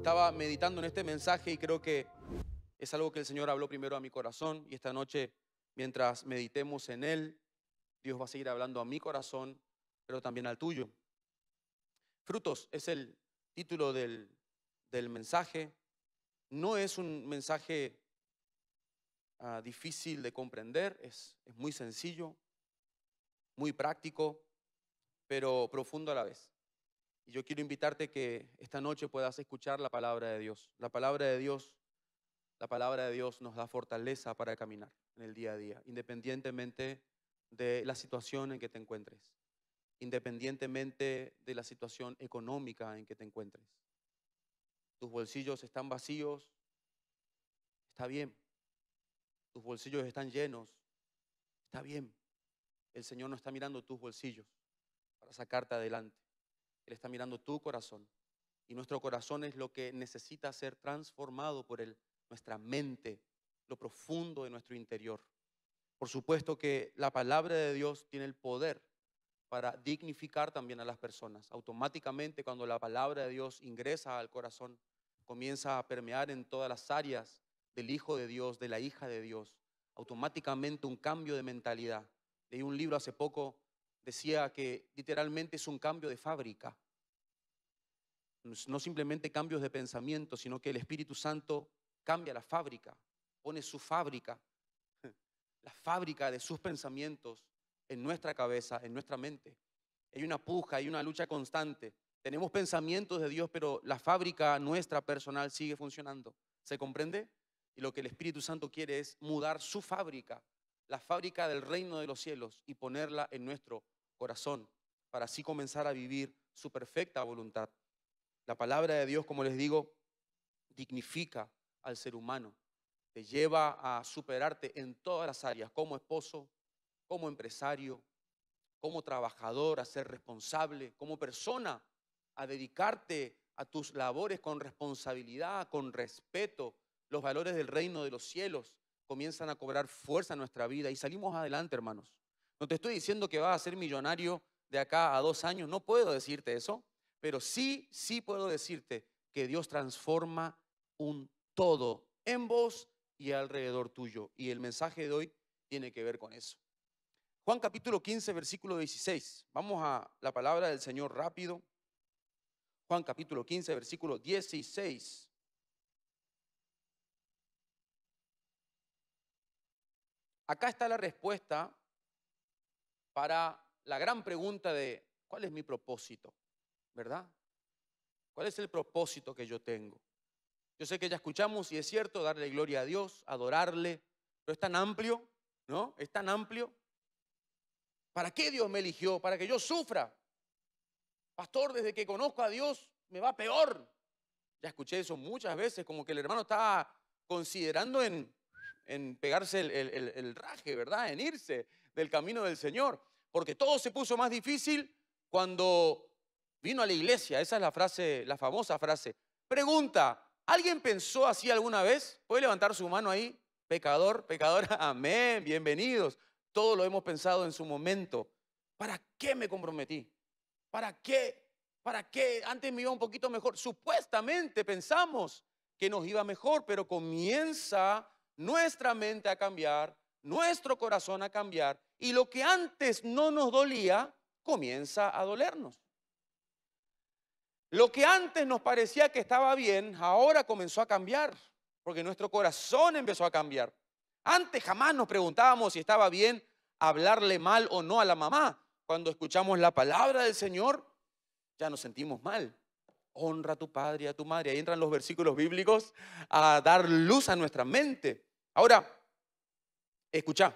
estaba meditando en este mensaje y creo que es algo que el Señor habló primero a mi corazón y esta noche, mientras meditemos en Él, Dios va a seguir hablando a mi corazón, pero también al tuyo. Frutos es el título del, del mensaje. No es un mensaje ah, difícil de comprender, es, es muy sencillo, muy práctico, pero profundo a la vez. Y yo quiero invitarte que esta noche puedas escuchar la palabra de Dios. La palabra de Dios, la palabra de Dios nos da fortaleza para caminar en el día a día, independientemente de la situación en que te encuentres, independientemente de la situación económica en que te encuentres. Tus bolsillos están vacíos, está bien. Tus bolsillos están llenos, está bien. El Señor no está mirando tus bolsillos para sacarte adelante. Él está mirando tu corazón. Y nuestro corazón es lo que necesita ser transformado por él, nuestra mente, lo profundo de nuestro interior. Por supuesto que la palabra de Dios tiene el poder para dignificar también a las personas. Automáticamente cuando la palabra de Dios ingresa al corazón, comienza a permear en todas las áreas del Hijo de Dios, de la hija de Dios. Automáticamente un cambio de mentalidad. Leí un libro hace poco decía que literalmente es un cambio de fábrica. No simplemente cambios de pensamiento, sino que el Espíritu Santo cambia la fábrica, pone su fábrica, la fábrica de sus pensamientos en nuestra cabeza, en nuestra mente. Hay una puja, hay una lucha constante. Tenemos pensamientos de Dios, pero la fábrica nuestra personal sigue funcionando. ¿Se comprende? Y lo que el Espíritu Santo quiere es mudar su fábrica la fábrica del reino de los cielos y ponerla en nuestro corazón para así comenzar a vivir su perfecta voluntad. La palabra de Dios, como les digo, dignifica al ser humano, te lleva a superarte en todas las áreas, como esposo, como empresario, como trabajador, a ser responsable, como persona, a dedicarte a tus labores con responsabilidad, con respeto, los valores del reino de los cielos, comienzan a cobrar fuerza en nuestra vida y salimos adelante, hermanos. No te estoy diciendo que vas a ser millonario de acá a dos años, no puedo decirte eso, pero sí, sí puedo decirte que Dios transforma un todo en vos y alrededor tuyo. Y el mensaje de hoy tiene que ver con eso. Juan capítulo 15, versículo 16. Vamos a la palabra del Señor rápido. Juan capítulo 15, versículo 16. Acá está la respuesta para la gran pregunta de ¿cuál es mi propósito? ¿Verdad? ¿Cuál es el propósito que yo tengo? Yo sé que ya escuchamos y es cierto, darle gloria a Dios, adorarle, pero es tan amplio, ¿no? Es tan amplio. ¿Para qué Dios me eligió? Para que yo sufra. Pastor, desde que conozco a Dios me va peor. Ya escuché eso muchas veces, como que el hermano estaba considerando en en pegarse el, raje, ¿verdad? En irse del camino del Señor. Porque todo se puso más difícil cuando vino a la iglesia. Esa es la frase, la famosa frase. Pregunta, ¿alguien pensó así alguna vez? ¿Puede levantar su mano ahí? Pecador, pecadora, amén, bienvenidos. Todo lo hemos pensado en su momento. ¿Para qué me comprometí? ¿Para qué? ¿Para qué? Antes me iba un poquito mejor. Supuestamente pensamos que nos iba mejor, pero comienza nuestra mente a cambiar, nuestro corazón a cambiar, y lo que antes no nos dolía, comienza a dolernos. Lo que antes nos parecía que estaba bien, ahora comenzó a cambiar, porque nuestro corazón empezó a cambiar. Antes jamás nos preguntábamos si estaba bien hablarle mal o no a la mamá. Cuando escuchamos la palabra del Señor, ya nos sentimos mal. Honra a tu padre y a tu madre. Ahí entran los versículos bíblicos a dar luz a nuestra mente. Ahora, escucha,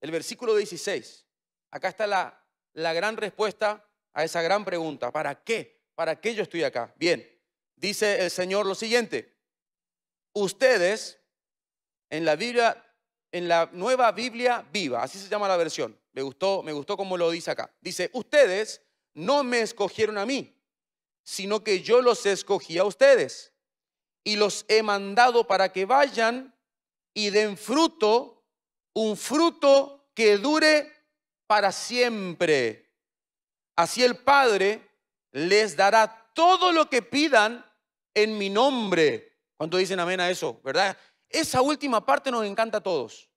el versículo 16, acá está la, la gran respuesta a esa gran pregunta, ¿para qué? ¿Para qué yo estoy acá? Bien, dice el Señor lo siguiente, ustedes en la Biblia, en la nueva Biblia viva, así se llama la versión, me gustó, me gustó como lo dice acá, dice, ustedes no me escogieron a mí, sino que yo los escogí a ustedes y los he mandado para que vayan y den fruto, un fruto que dure para siempre. Así el Padre les dará todo lo que pidan en mi nombre. ¿Cuánto dicen amén a eso? ¿Verdad? Esa última parte nos encanta a todos.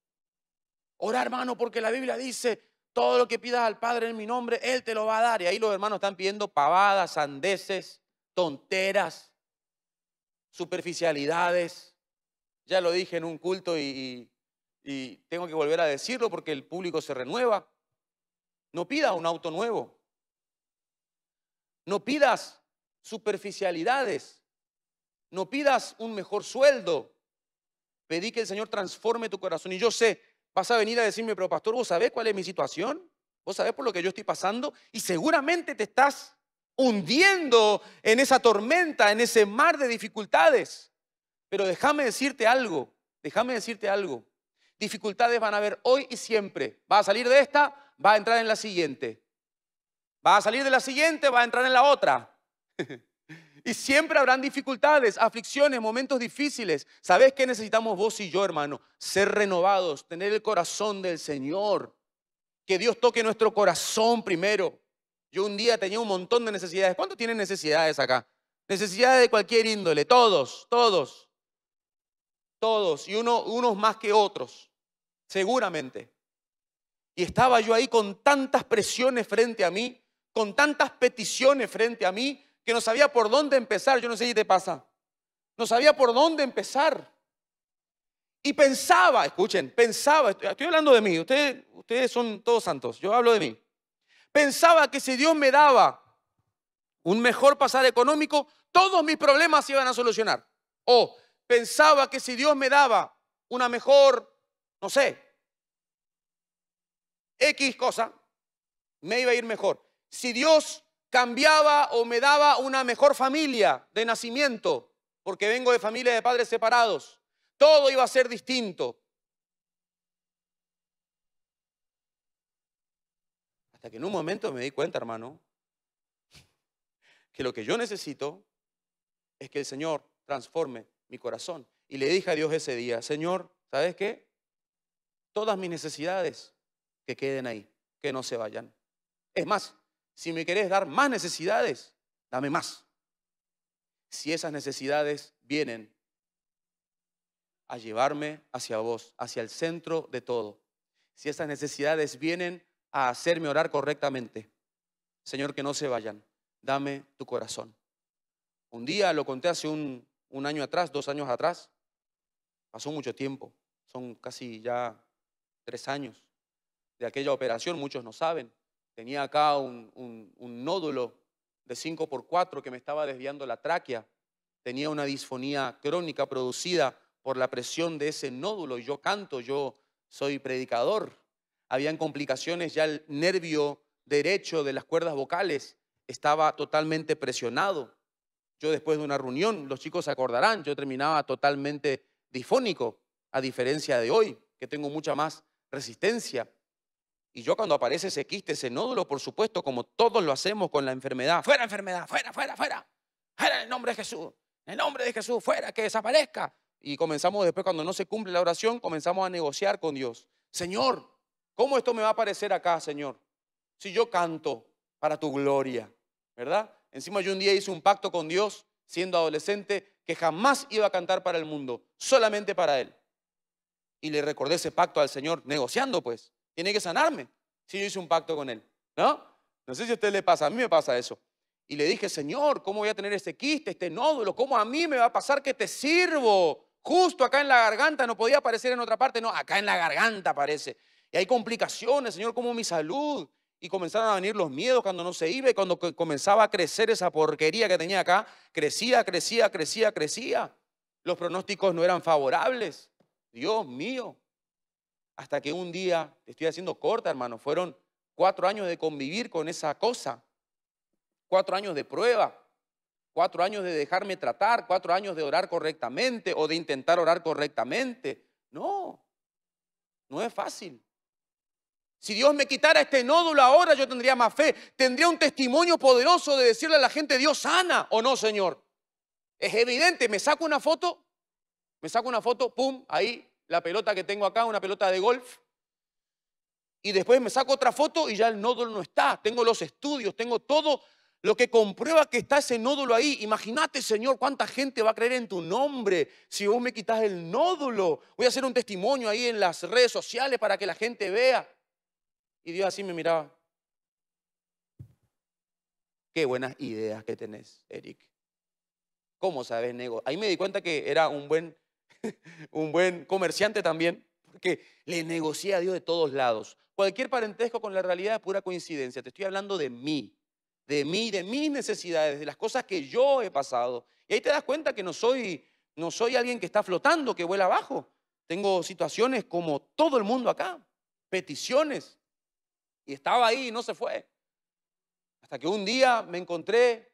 Ora, hermano, porque la Biblia dice, todo lo que pidas al Padre en mi nombre, Él te lo va a dar. Y ahí los hermanos están pidiendo pavadas, sandeces, tonteras, superficialidades. Ya lo dije en un culto y, tengo que volver a decirlo porque el público se renueva. No pidas un auto nuevo. No pidas superficialidades. No pidas un mejor sueldo. Pedí que el Señor transforme tu corazón. Y yo sé, vas a venir a decirme, pero pastor, ¿vos sabés cuál es mi situación? ¿Vos sabés por lo que yo estoy pasando? Y seguramente te estás hundiendo en esa tormenta, en ese mar de dificultades. Pero déjame decirte algo, déjame decirte algo. Dificultades van a haber hoy y siempre. Va a salir de esta, va a entrar en la siguiente. Va a salir de la siguiente, va a entrar en la otra. y siempre habrán dificultades, aflicciones, momentos difíciles. ¿Sabes qué necesitamos vos y yo, hermano? Ser renovados, tener el corazón del Señor. Que Dios toque nuestro corazón primero. Yo un día tenía un montón de necesidades. ¿Cuántos tienen necesidades acá? Necesidades de cualquier índole, todos, todos. Todos, y uno, unos más que otros, seguramente. Y estaba yo ahí con tantas presiones frente a mí, con tantas peticiones frente a mí, que no sabía por dónde empezar. Yo no sé si te pasa. No sabía por dónde empezar. Y pensaba, escuchen, pensaba, estoy, hablando de mí, ustedes, ustedes son todos santos, yo hablo de mí. Pensaba que si Dios me daba un mejor pasar económico, todos mis problemas se iban a solucionar. O pensaba que si Dios me daba una mejor, no sé, X cosa, me iba a ir mejor. Si Dios cambiaba o me daba una mejor familia de nacimiento, porque vengo de familia de padres separados, todo iba a ser distinto. Hasta que en un momento me di cuenta, hermano, que lo que yo necesito es que el Señor transforme mi corazón. Y le dije a Dios ese día, Señor, ¿sabes qué? Todas mis necesidades que queden ahí, que no se vayan. Es más, si me querés dar más necesidades, dame más. Si esas necesidades vienen a llevarme hacia vos, hacia el centro de todo. Si esas necesidades vienen a hacerme orar correctamente, Señor, que no se vayan, dame tu corazón. Un día lo conté hace un, un año atrás, dos años atrás, pasó mucho tiempo, son casi ya tres años de aquella operación, muchos no saben. Tenía acá un, nódulo de 5 por 4 que me estaba desviando la tráquea. Tenía una disfonía crónica producida por la presión de ese nódulo. Yo canto, yo soy predicador. Habían complicaciones, ya el nervio derecho de las cuerdas vocales estaba totalmente presionado. Yo después de una reunión, los chicos se acordarán, yo terminaba totalmente difónico, a diferencia de hoy, que tengo mucha más resistencia. Y yo cuando aparece ese quiste, ese nódulo, por supuesto, como todos lo hacemos con la enfermedad, fuera enfermedad, fuera, fuera, fuera, fuera en el nombre de Jesús, en el nombre de Jesús, fuera, que desaparezca. Y comenzamos después, cuando no se cumple la oración, comenzamos a negociar con Dios. Señor, ¿cómo esto me va a aparecer acá, Señor? Si yo canto para tu gloria, ¿verdad? Encima yo un día hice un pacto con Dios, siendo adolescente, que jamás iba a cantar para el mundo, solamente para Él. Y le recordé ese pacto al Señor, negociando pues. Tiene que sanarme si yo hice un pacto con él. ¿No? No sé si a usted le pasa, a mí me pasa eso. Y le dije, Señor, ¿cómo voy a tener este quiste, este nódulo? ¿Cómo a mí me va a pasar que te sirvo? Justo acá en la garganta, no podía aparecer en otra parte, no, acá en la garganta aparece. Y hay complicaciones, Señor, como mi salud. Y comenzaron a venir los miedos cuando no se iba y cuando comenzaba a crecer esa porquería que tenía acá, crecía, crecía, crecía, crecía. Los pronósticos no eran favorables. Dios mío. Hasta que un día, te estoy haciendo corta, hermano, fueron cuatro años de convivir con esa cosa, cuatro años de prueba, cuatro años de dejarme tratar, cuatro años de orar correctamente o de intentar orar correctamente. No, no es fácil. Si Dios me quitara este nódulo ahora, yo tendría más fe, tendría un testimonio poderoso de decirle a la gente, Dios sana o no, Señor. Es evidente, me saco una foto, me saco una foto, pum, ahí la pelota que tengo acá, una pelota de golf, y después me saco otra foto y ya el nódulo no está. Tengo los estudios, tengo todo lo que comprueba que está ese nódulo ahí. Imagínate, Señor, cuánta gente va a creer en tu nombre si vos me quitas el nódulo. Voy a hacer un testimonio ahí en las redes sociales para que la gente vea. Y Dios así me miraba. Qué buenas ideas que tenés, Eric. ¿Cómo sabes nego? Ahí me di cuenta que era un buen, un buen comerciante también, porque le negocié a Dios de todos lados. Cualquier parentesco con la realidad es pura coincidencia. Te estoy hablando de mí, de mí, de mis necesidades, de las cosas que yo he pasado. Y ahí te das cuenta que no soy, no soy alguien que está flotando, que vuela abajo. Tengo situaciones como todo el mundo acá, peticiones. Y estaba ahí y no se fue. Hasta que un día me encontré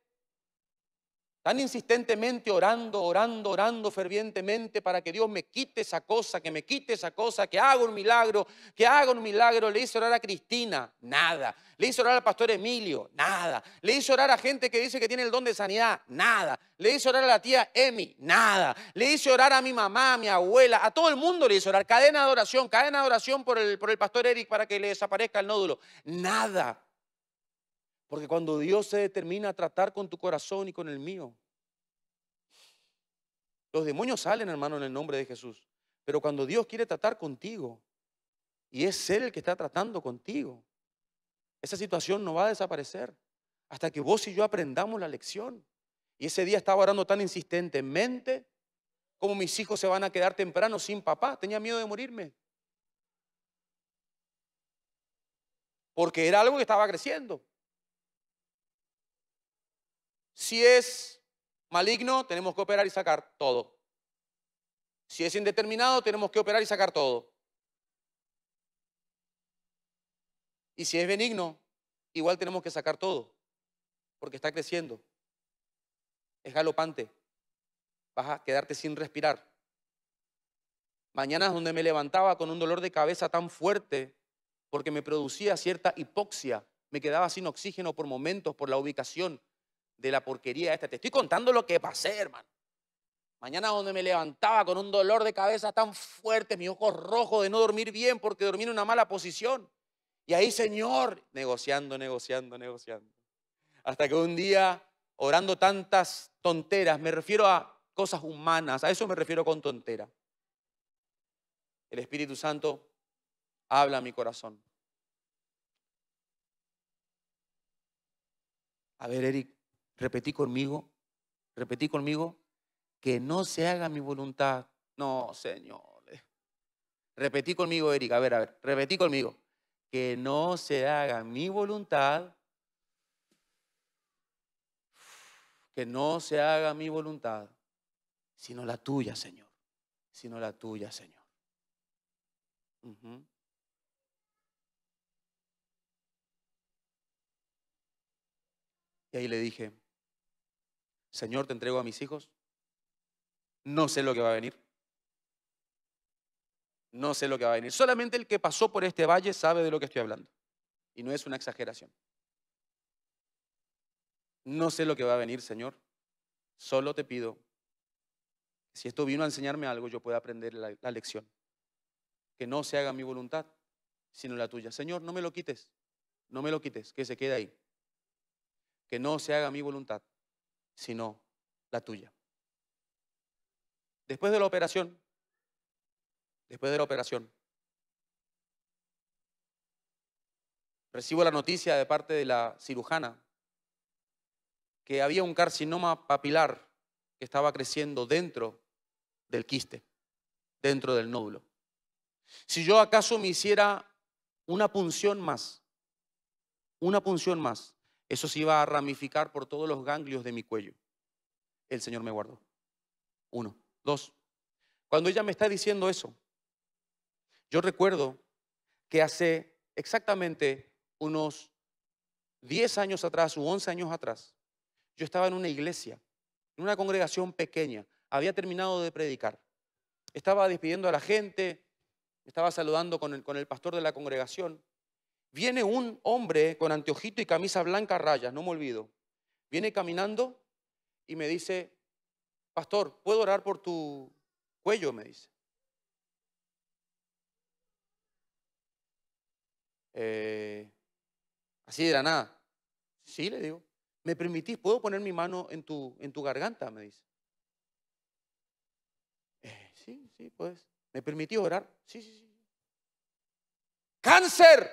tan insistentemente orando, orando, orando fervientemente para que Dios me quite esa cosa, que me quite esa cosa, que haga un milagro, que haga un milagro. Le hice orar a Cristina, nada. Le hice orar al pastor Emilio, nada. Le hice orar a gente que dice que tiene el don de sanidad, nada. Le hice orar a la tía Emi, nada. Le hice orar a mi mamá, a mi abuela, a todo el mundo le hice orar. Cadena de oración, cadena de oración por el, por el pastor Eric para que le desaparezca el nódulo. Nada. Porque cuando Dios se determina a tratar con tu corazón y con el mío, los demonios salen, hermano, en el nombre de Jesús. Pero cuando Dios quiere tratar contigo, y es Él el que está tratando contigo, esa situación no va a desaparecer hasta que vos y yo aprendamos la lección. Y ese día estaba orando tan insistentemente como mis hijos se van a quedar temprano sin papá. Tenía miedo de morirme. Porque era algo que estaba creciendo. Si es maligno, tenemos que operar y sacar todo. Si es indeterminado, tenemos que operar y sacar todo. Y si es benigno, igual tenemos que sacar todo, porque está creciendo. Es galopante. Vas a quedarte sin respirar. Mañanas donde me levantaba con un dolor de cabeza tan fuerte, porque me producía cierta hipoxia, me quedaba sin oxígeno por momentos, por la ubicación de la porquería esta. Te estoy contando lo que pasé, hermano. Mañana donde me levantaba con un dolor de cabeza tan fuerte, mis ojos rojos de no dormir bien porque dormí en una mala posición. Y ahí, Señor, negociando, negociando, negociando. Hasta que un día, orando tantas tonteras, me refiero a cosas humanas, a eso me refiero con tontera. El Espíritu Santo habla a mi corazón. A ver, Eric, repetí conmigo, repetí conmigo, que no se haga mi voluntad. No, Señor. Repetí conmigo, Eric, a ver, a ver, repetí conmigo, que no se haga mi voluntad, que no se haga mi voluntad, sino la tuya, Señor, sino la tuya, Señor. Y ahí le dije, Señor, te entrego a mis hijos. No sé lo que va a venir. No sé lo que va a venir. Solamente el que pasó por este valle sabe de lo que estoy hablando. Y no es una exageración. No sé lo que va a venir, Señor. Solo te pido si esto vino a enseñarme algo, yo pueda aprender la lección. Que no se haga mi voluntad, sino la tuya. Señor, no me lo quites. No me lo quites, que se quede ahí. Que no se haga mi voluntad, sino la tuya. Después de la operación, después de la operación, recibo la noticia de parte de la cirujana que había un carcinoma papilar que estaba creciendo dentro del quiste, dentro del nódulo. Si yo acaso me hiciera una punción más, una punción más, eso se iba a ramificar por todos los ganglios de mi cuello el Señor me guardó. Uno. Dos. Cuando ella me está diciendo eso, yo recuerdo que hace exactamente unos 10 años atrás u 11 años atrás, yo estaba en una iglesia, en una congregación pequeña, había terminado de predicar, estaba despidiendo a la gente, estaba saludando con el, con el pastor de la congregación. Viene un hombre con anteojito y camisa blanca rayas, no me olvido. Viene caminando y me dice, pastor, ¿puedo orar por tu cuello? Me dice. Eh, así de la nada. Sí, le digo. ¿me permitís? ¿Puedo poner mi mano en tu, en tu garganta? Me dice. "Eh, sí, sí, puedes. ¿Me permitís orar? Sí, sí, sí. Cáncer.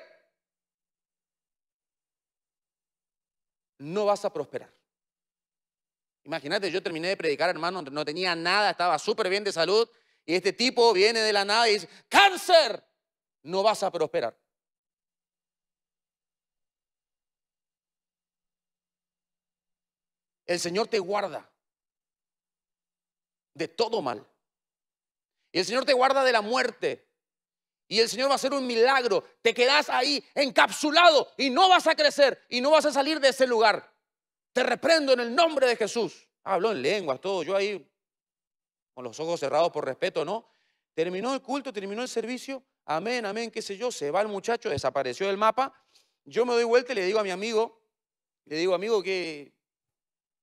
No vas a prosperar. Imagínate, yo terminé de predicar, hermano, no tenía nada, estaba súper bien de salud, y este tipo viene de la nada y dice, cáncer, no vas a prosperar. El Señor te guarda de todo mal. Y el Señor te guarda de la muerte. Y el Señor va a hacer un milagro. Te quedas ahí encapsulado y no vas a crecer y no vas a salir de ese lugar. Te reprendo en el nombre de Jesús. Habló en lenguas, todo. Yo ahí, con los ojos cerrados por respeto, ¿no? Terminó el culto, terminó el servicio. Amén, amén, qué sé yo. Se va el muchacho, desapareció del mapa. Yo me doy vuelta y le digo a mi amigo, le digo, amigo, que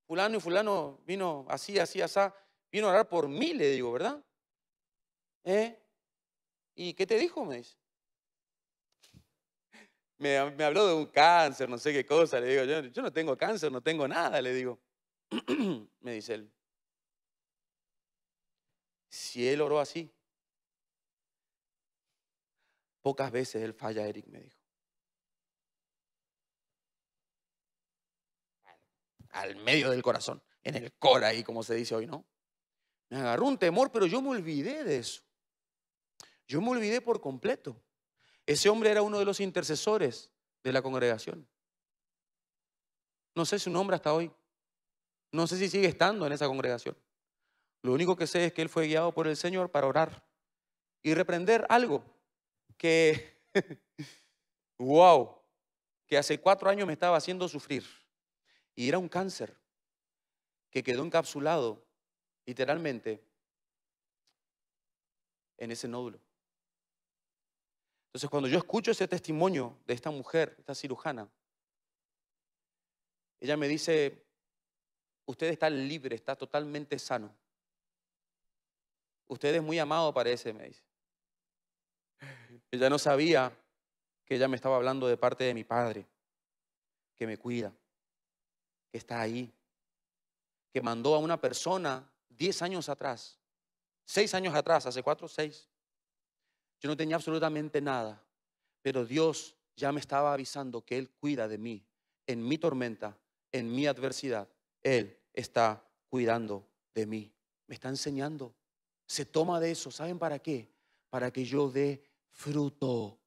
fulano y fulano vino así, así, así, vino a orar por mí, le digo, ¿verdad? ¿Eh? ¿Y qué te dijo? Me dice. Me, habló de un cáncer, no sé qué cosa, le digo, yo, yo no tengo cáncer, no tengo nada, le digo. me dice él. Si él oró así, pocas veces él falla, Eric, me dijo. Al medio del corazón, en el cora ahí, como se dice hoy, ¿no? Me agarró un temor, pero yo me olvidé de eso. Yo me olvidé por completo. Ese hombre era uno de los intercesores de la congregación. No sé su nombre hasta hoy. No sé si sigue estando en esa congregación. Lo único que sé es que él fue guiado por el Señor para orar y reprender algo que, wow, que hace cuatro años me estaba haciendo sufrir. Y era un cáncer que quedó encapsulado literalmente en ese nódulo. Entonces, cuando yo escucho ese testimonio de esta mujer, esta cirujana, ella me dice, usted está libre, está totalmente sano. Usted es muy amado, parece, me dice. Ella no sabía que ella me estaba hablando de parte de mi padre, que me cuida, que está ahí, que mandó a una persona 10 años atrás, 6 años atrás, hace 4 o 6. Yo no tenía absolutamente nada, pero Dios ya me estaba avisando que Él cuida de mí en mi tormenta, en mi adversidad. Él está cuidando de mí. Me está enseñando. Se toma de eso. ¿Saben para qué? Para que yo dé fruto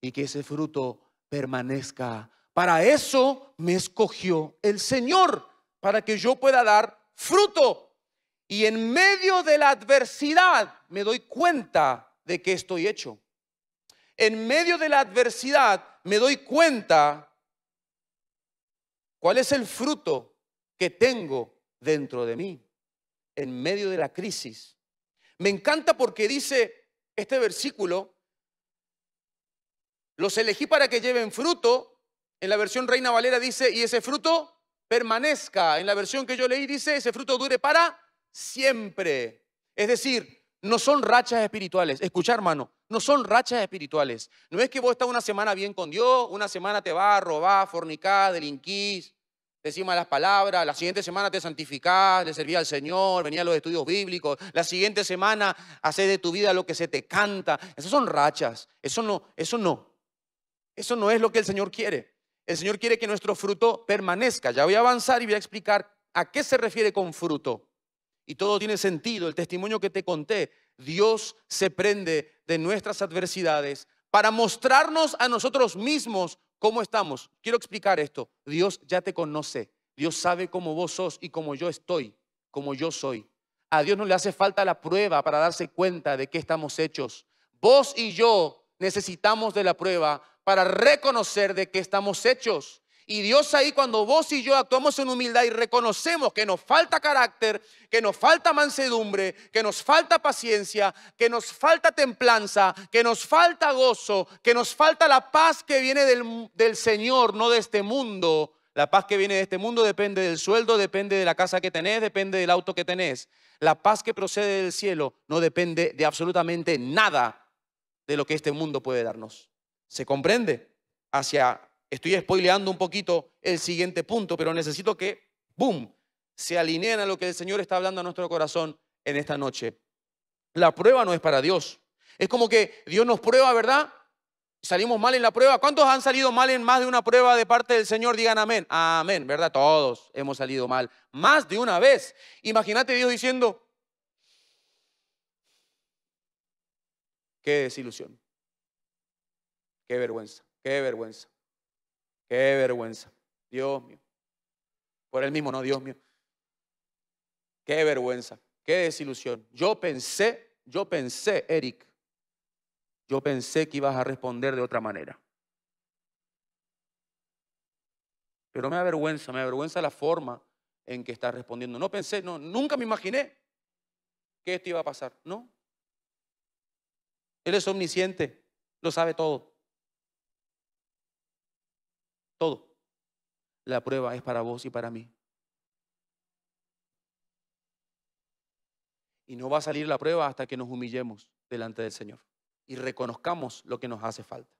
y que ese fruto permanezca. Para eso me escogió el Señor, para que yo pueda dar fruto. Y en medio de la adversidad me doy cuenta de que estoy hecho. En medio de la adversidad me doy cuenta cuál es el fruto que tengo dentro de mí. En medio de la crisis. Me encanta porque dice este versículo, los elegí para que lleven fruto. En la versión Reina Valera dice, y ese fruto permanezca. En la versión que yo leí dice, ese fruto dure para siempre. Es decir, no son rachas espirituales. Escucha, hermano, no son rachas espirituales. No es que vos estás una semana bien con Dios, una semana te vas a robar, fornicar, delinquís, decir malas palabras, la siguiente semana te santificás, le servís al Señor, venía a los estudios bíblicos, la siguiente semana haces de tu vida lo que se te canta. Esas son rachas. Eso no, eso no. Eso no es lo que el Señor quiere. El Señor quiere que nuestro fruto permanezca. Ya voy a avanzar y voy a explicar a qué se refiere con fruto. Y todo tiene sentido. El testimonio que te conté, Dios se prende de nuestras adversidades para mostrarnos a nosotros mismos cómo estamos. Quiero explicar esto. Dios ya te conoce. Dios sabe cómo vos sos y cómo yo estoy, como yo soy. A Dios no le hace falta la prueba para darse cuenta de qué estamos hechos. Vos y yo necesitamos de la prueba para reconocer de qué estamos hechos. Y Dios ahí cuando vos y yo actuamos en humildad y reconocemos que nos falta carácter, que nos falta mansedumbre, que nos falta paciencia, que nos falta templanza, que nos falta gozo, que nos falta la paz que viene del, del Señor, no de este mundo. La paz que viene de este mundo depende del sueldo, depende de la casa que tenés, depende del auto que tenés. La paz que procede del cielo no depende de absolutamente nada de lo que este mundo puede darnos. ¿Se comprende? Hacia Estoy spoileando un poquito el siguiente punto, pero necesito que, ¡boom!, se alineen a lo que el Señor está hablando a nuestro corazón en esta noche. La prueba no es para Dios. Es como que Dios nos prueba, ¿verdad? Salimos mal en la prueba. ¿Cuántos han salido mal en más de una prueba de parte del Señor? Digan amén. Amén, ¿verdad? Todos hemos salido mal. Más de una vez. Imagínate Dios diciendo, qué desilusión. Qué vergüenza, qué vergüenza. Qué vergüenza. Dios mío. Por el mismo, no, Dios mío. Qué vergüenza, qué desilusión. Yo pensé, yo pensé, Eric, yo pensé que ibas a responder de otra manera. Pero me avergüenza, me avergüenza la forma en que estás respondiendo. No pensé, no, nunca me imaginé que esto iba a pasar. No. Él es omnisciente, lo sabe todo. Todo. La prueba es para vos y para mí. Y no va a salir la prueba hasta que nos humillemos delante del Señor y reconozcamos lo que nos hace falta.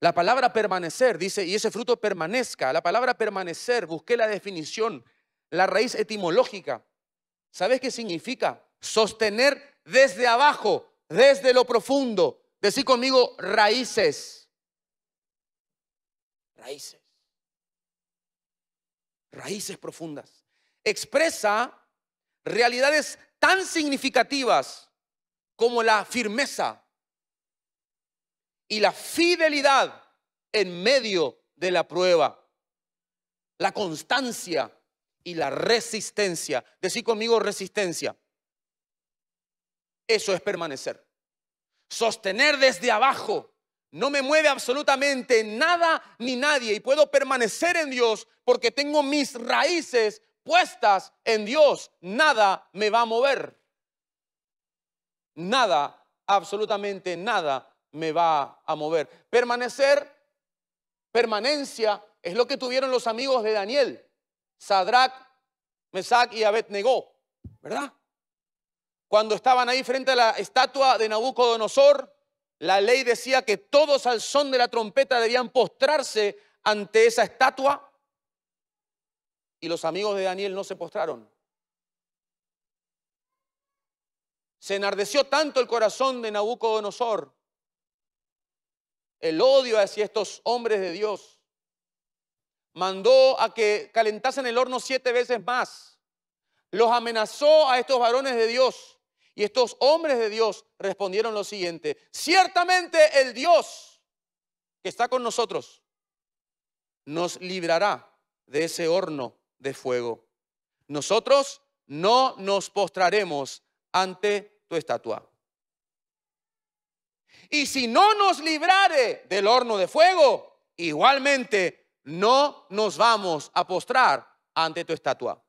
La palabra permanecer, dice, y ese fruto permanezca. La palabra permanecer, busqué la definición, la raíz etimológica. ¿Sabes qué significa? Sostener desde abajo, desde lo profundo. Decir conmigo raíces. Raíces. Raíces profundas. Expresa realidades tan significativas como la firmeza y la fidelidad en medio de la prueba, la constancia y la resistencia. Decir conmigo resistencia. Eso es permanecer. Sostener desde abajo. No me mueve absolutamente nada ni nadie y puedo permanecer en Dios porque tengo mis raíces puestas en Dios. Nada me va a mover nada, absolutamente nada me va a mover. Permanecer, permanencia, es lo que tuvieron los amigos de Daniel, Sadrach, Mesach y Abednego, ¿verdad? Cuando estaban ahí frente a la estatua de Nabucodonosor, la ley decía que todos al son de la trompeta debían postrarse ante esa estatua y los amigos de Daniel no se postraron. Se enardeció tanto el corazón de Nabucodonosor, el odio hacia estos hombres de Dios. Mandó a que calentasen el horno siete veces más. Los amenazó a estos varones de Dios. Y estos hombres de Dios respondieron lo siguiente, ciertamente el Dios que está con nosotros nos librará de ese horno de fuego. Nosotros no nos postraremos ante tu estatua. Y si no nos librare del horno de fuego, igualmente no nos vamos a postrar ante tu estatua.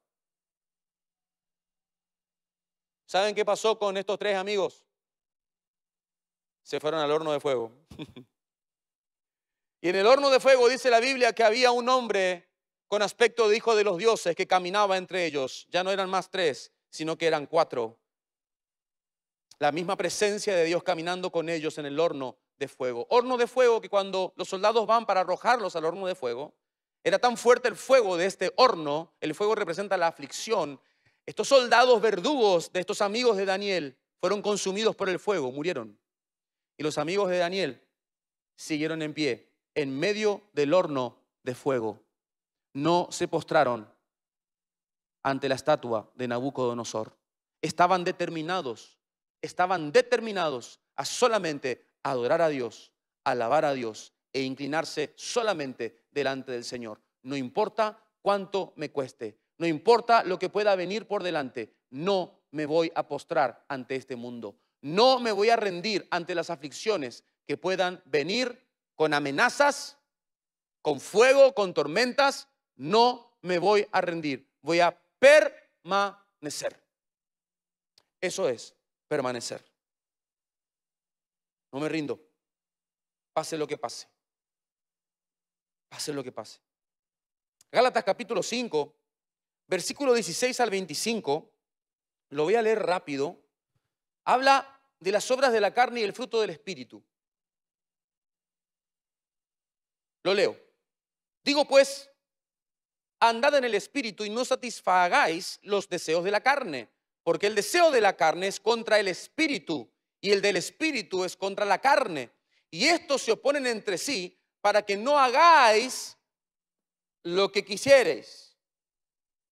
¿Saben qué pasó con estos tres amigos? Se fueron al horno de fuego. y en el horno de fuego dice la Biblia que había un hombre con aspecto de hijo de los dioses que caminaba entre ellos. Ya no eran más tres, sino que eran cuatro la misma presencia de Dios caminando con ellos en el horno de fuego. Horno de fuego que cuando los soldados van para arrojarlos al horno de fuego, era tan fuerte el fuego de este horno, el fuego representa la aflicción. Estos soldados verdugos de estos amigos de Daniel fueron consumidos por el fuego, murieron. Y los amigos de Daniel siguieron en pie en medio del horno de fuego. No se postraron ante la estatua de Nabucodonosor. Estaban determinados estaban determinados a solamente adorar a Dios, alabar a Dios e inclinarse solamente delante del Señor. No importa cuánto me cueste, no importa lo que pueda venir por delante, no me voy a postrar ante este mundo. No me voy a rendir ante las aflicciones que puedan venir con amenazas, con fuego, con tormentas. No me voy a rendir, voy a permanecer. Eso es permanecer. No me rindo. Pase lo que pase. Pase lo que pase. Gálatas capítulo 5, versículo 16 al 25, lo voy a leer rápido. Habla de las obras de la carne y el fruto del Espíritu. Lo leo. Digo pues, andad en el espíritu y no satisfagáis los deseos de la carne, porque el deseo de la carne es contra el espíritu y el del espíritu es contra la carne. Y estos se oponen entre sí para que no hagáis lo que quisiereis.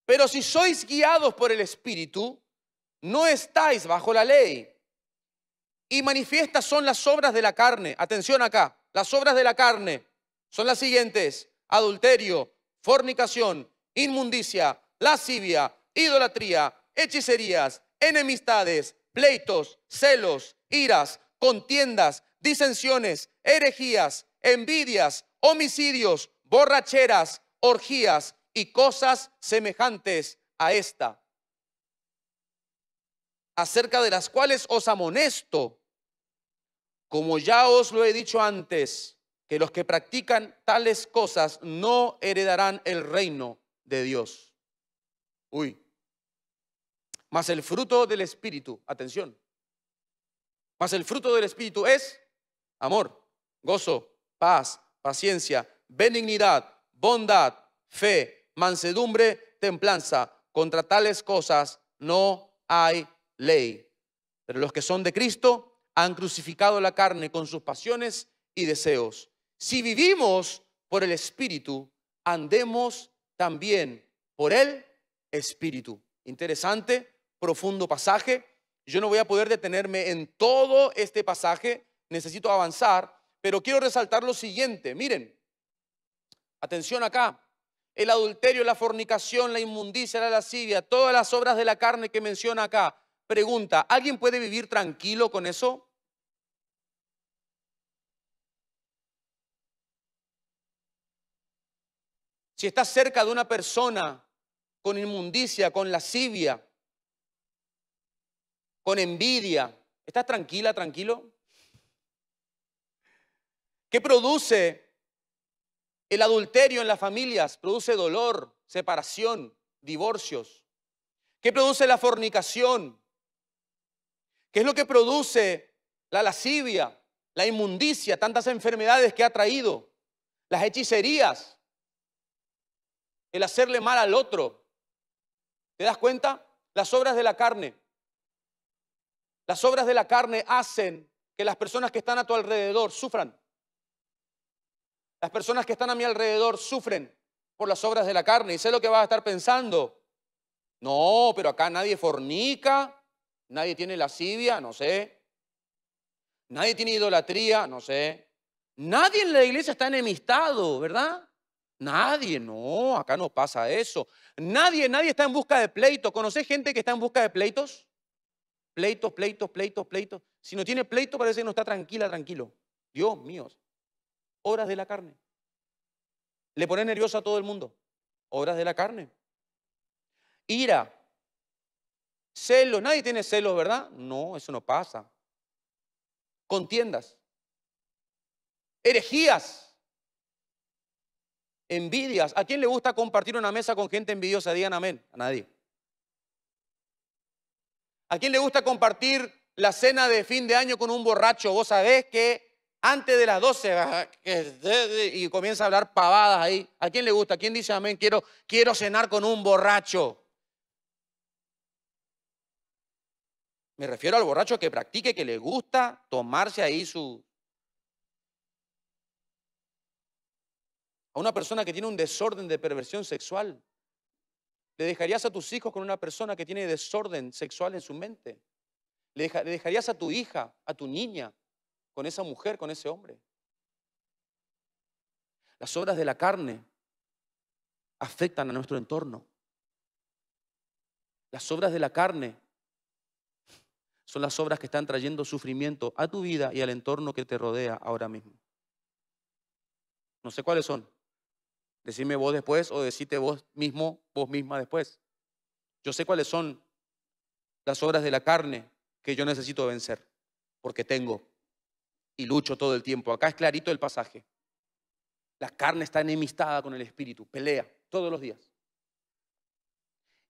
Pero si sois guiados por el espíritu, no estáis bajo la ley. Y manifiestas son las obras de la carne. Atención acá, las obras de la carne son las siguientes. Adulterio, fornicación, inmundicia, lascivia, idolatría, hechicerías, enemistades, pleitos, celos, iras, contiendas, disensiones, herejías, envidias, homicidios, borracheras, orgías y cosas semejantes a esta acerca de las cuales os amonesto, como ya os lo he dicho antes, que los que practican tales cosas no heredarán el reino de Dios. Uy. Mas el fruto del Espíritu, atención, mas el fruto del Espíritu es amor, gozo, paz, paciencia, benignidad, bondad, fe, mansedumbre, templanza. Contra tales cosas no hay ley. Pero los que son de Cristo han crucificado la carne con sus pasiones y deseos. Si vivimos por el Espíritu, andemos también por el Espíritu. Interesante, profundo pasaje. Yo no voy a poder detenerme en todo este pasaje, necesito avanzar, pero quiero resaltar lo siguiente. Miren, atención acá. El adulterio, la fornicación, la inmundicia, la lascivia, todas las obras de la carne que menciona acá, Pregunta, ¿alguien puede vivir tranquilo con eso? Si estás cerca de una persona con inmundicia, con lascivia, con envidia, ¿estás tranquila, tranquilo? ¿Qué produce el adulterio en las familias? Produce dolor, separación, divorcios. ¿Qué produce la fornicación? ¿Qué es lo que produce la lascivia, la inmundicia, tantas enfermedades que ha traído? Las hechicerías, el hacerle mal al otro. ¿Te das cuenta? Las obras de la carne. Las obras de la carne hacen que las personas que están a tu alrededor sufran. Las personas que están a mi alrededor sufren por las obras de la carne. Y sé lo que vas a estar pensando. No, pero acá nadie fornica, Nadie tiene lascivia, no sé. Nadie tiene idolatría, no sé. Nadie en la iglesia está enemistado, ¿verdad? Nadie, no, acá no pasa eso. Nadie, nadie está en busca de pleitos. ¿Conoces gente que está en busca de pleitos? Pleitos, pleitos, pleitos, pleitos. Si no tiene pleito, parece que no está tranquila, tranquilo. Dios mío. Horas de la carne. Le pone nervioso a todo el mundo. Horas de la carne. Ira, Celos, nadie tiene celos, ¿verdad? No, eso no pasa. Contiendas. Herejías. Envidias. ¿A quién le gusta compartir una mesa con gente envidiosa? Digan amén. A nadie. ¿A quién le gusta compartir la cena de fin de año con un borracho? Vos sabés que antes de las 12 ah, y comienza a hablar pavadas ahí. ¿A quién le gusta? ¿A quién dice amén? Quiero, quiero cenar con un borracho. Me refiero al borracho que practique, que le gusta tomarse ahí su... A una persona que tiene un desorden de perversión sexual. ¿Le dejarías a tus hijos con una persona que tiene desorden sexual en su mente? ¿Le, dejarías a tu hija, a tu niña, con esa mujer, con ese hombre? Las obras de la carne afectan a nuestro entorno. Las obras de la carne son las obras que están trayendo sufrimiento a tu vida y al entorno que te rodea ahora mismo. No sé cuáles son. Decime vos después o decite vos mismo, vos misma después. Yo sé cuáles son las obras de la carne que yo necesito vencer, porque tengo y lucho todo el tiempo. Acá es clarito el pasaje. La carne está enemistada con el espíritu, pelea todos los días.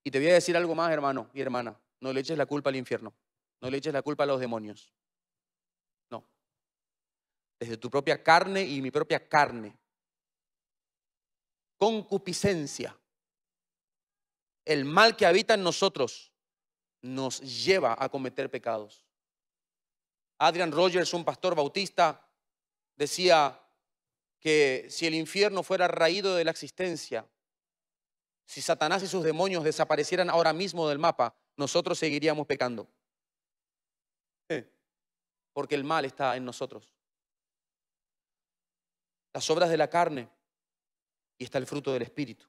Y te voy a decir algo más, hermano y hermana, no le eches la culpa al infierno. No le eches la culpa a los demonios. No. Desde tu propia carne y mi propia carne concupiscencia. El mal que habita en nosotros nos lleva a cometer pecados. Adrian Rogers, un pastor bautista, decía que si el infierno fuera raído de la existencia, si Satanás y sus demonios desaparecieran ahora mismo del mapa, nosotros seguiríamos pecando. Porque el mal está en nosotros. Las obras de la carne y está el fruto del Espíritu.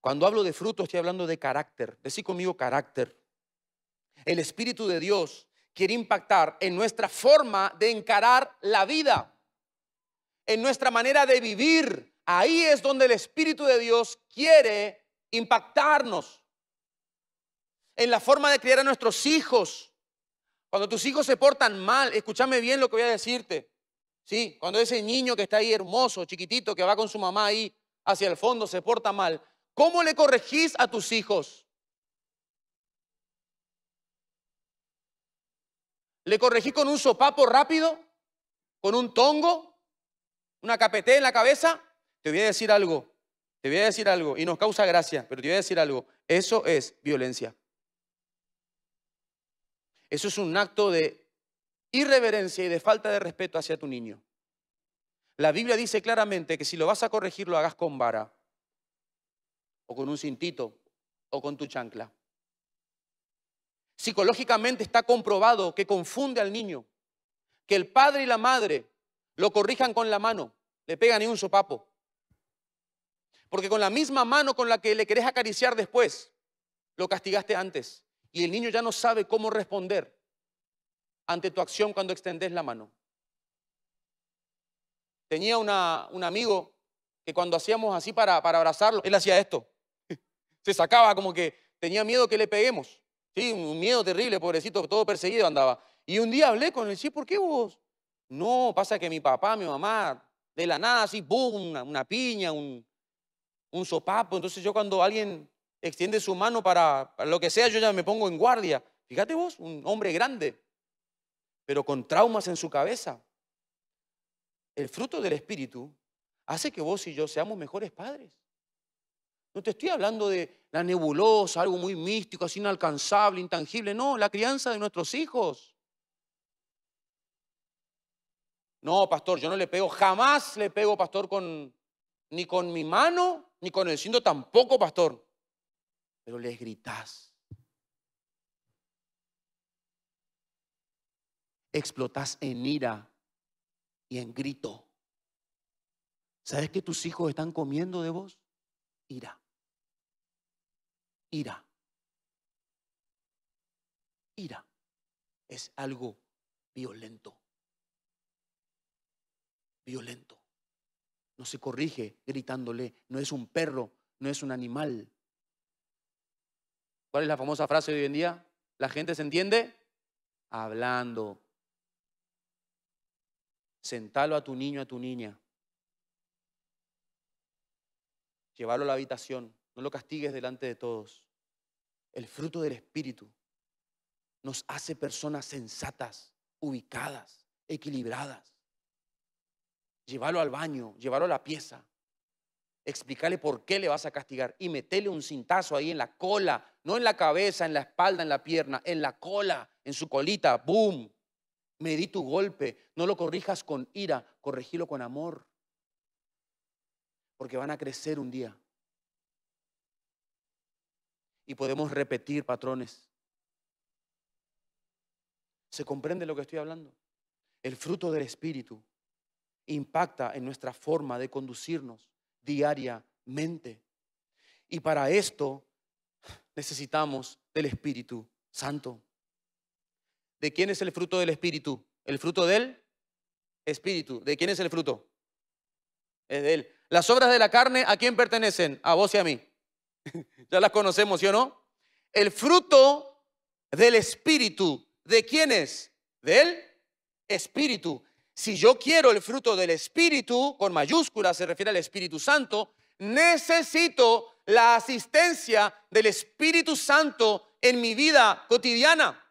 Cuando hablo de fruto estoy hablando de carácter. Decí conmigo carácter. El Espíritu de Dios quiere impactar en nuestra forma de encarar la vida, en nuestra manera de vivir. Ahí es donde el Espíritu de Dios quiere impactarnos. En la forma de criar a nuestros hijos. Cuando tus hijos se portan mal, escúchame bien lo que voy a decirte. Sí, cuando ese niño que está ahí hermoso, chiquitito, que va con su mamá ahí hacia el fondo, se porta mal, ¿cómo le corregís a tus hijos? ¿Le corregí con un sopapo rápido? ¿Con un tongo? ¿Una capeté en la cabeza? Te voy a decir algo, te voy a decir algo, y nos causa gracia, pero te voy a decir algo, eso es violencia. Eso es un acto de irreverencia y de falta de respeto hacia tu niño. La Biblia dice claramente que si lo vas a corregir lo hagas con vara, o con un cintito, o con tu chancla. Psicológicamente está comprobado que confunde al niño, que el padre y la madre lo corrijan con la mano, le pegan ni un sopapo. Porque con la misma mano con la que le querés acariciar después, lo castigaste antes. Y el niño ya no sabe cómo responder ante tu acción cuando extendes la mano. Tenía un amigo que cuando hacíamos así para, para abrazarlo, él hacía esto. Se sacaba como que tenía miedo que le peguemos. Sí, un miedo terrible, pobrecito, todo perseguido andaba. Y un día hablé con él, sí, ¿por qué vos? No, pasa que mi papá, mi mamá, de la nada, así, boom, una, piña, un, un, sopapo. Entonces yo cuando alguien extiende su mano para, para lo que sea, yo ya me pongo en guardia. Fíjate vos, un hombre grande pero con traumas en su cabeza. El fruto del Espíritu hace que vos y yo seamos mejores padres. No te estoy hablando de la nebulosa, algo muy místico, así inalcanzable, intangible. No, la crianza de nuestros hijos. No, pastor, yo no le pego, jamás le pego, pastor, con, ni con mi mano, ni con el cinto tampoco, pastor. Pero les gritás. explotas en ira y en grito. ¿Sabes que tus hijos están comiendo de vos? Ira. Ira. Ira es algo violento. Violento. No se corrige gritándole. No es un perro, no es un animal. ¿Cuál es la famosa frase de hoy en día? ¿La gente se entiende? Hablando. Sentalo a tu niño, a tu niña. Llévalo a la habitación. No lo castigues delante de todos. El fruto del Espíritu nos hace personas sensatas, ubicadas, equilibradas. Llévalo al baño, llévalo a la pieza. Explícale por qué le vas a castigar y metele un cintazo ahí en la cola, no en la cabeza, en la espalda, en la pierna, en la cola, en su colita, boom. Medí tu golpe, no lo corrijas con ira, corregilo con amor. Porque van a crecer un día. Y podemos repetir patrones. ¿Se comprende lo que estoy hablando? El fruto del Espíritu impacta en nuestra forma de conducirnos diariamente. Y para esto necesitamos del Espíritu Santo. ¿De quién es el fruto del Espíritu? El fruto del Espíritu. ¿De quién es el fruto? Es de Él. Las obras de la carne, ¿a quién pertenecen? A vos y a mí. ya las conocemos, ¿sí o no? El fruto del Espíritu, ¿de quién es? Del Espíritu. Si yo quiero el fruto del Espíritu, con mayúsculas se refiere al Espíritu Santo, necesito la asistencia del Espíritu Santo en mi vida cotidiana.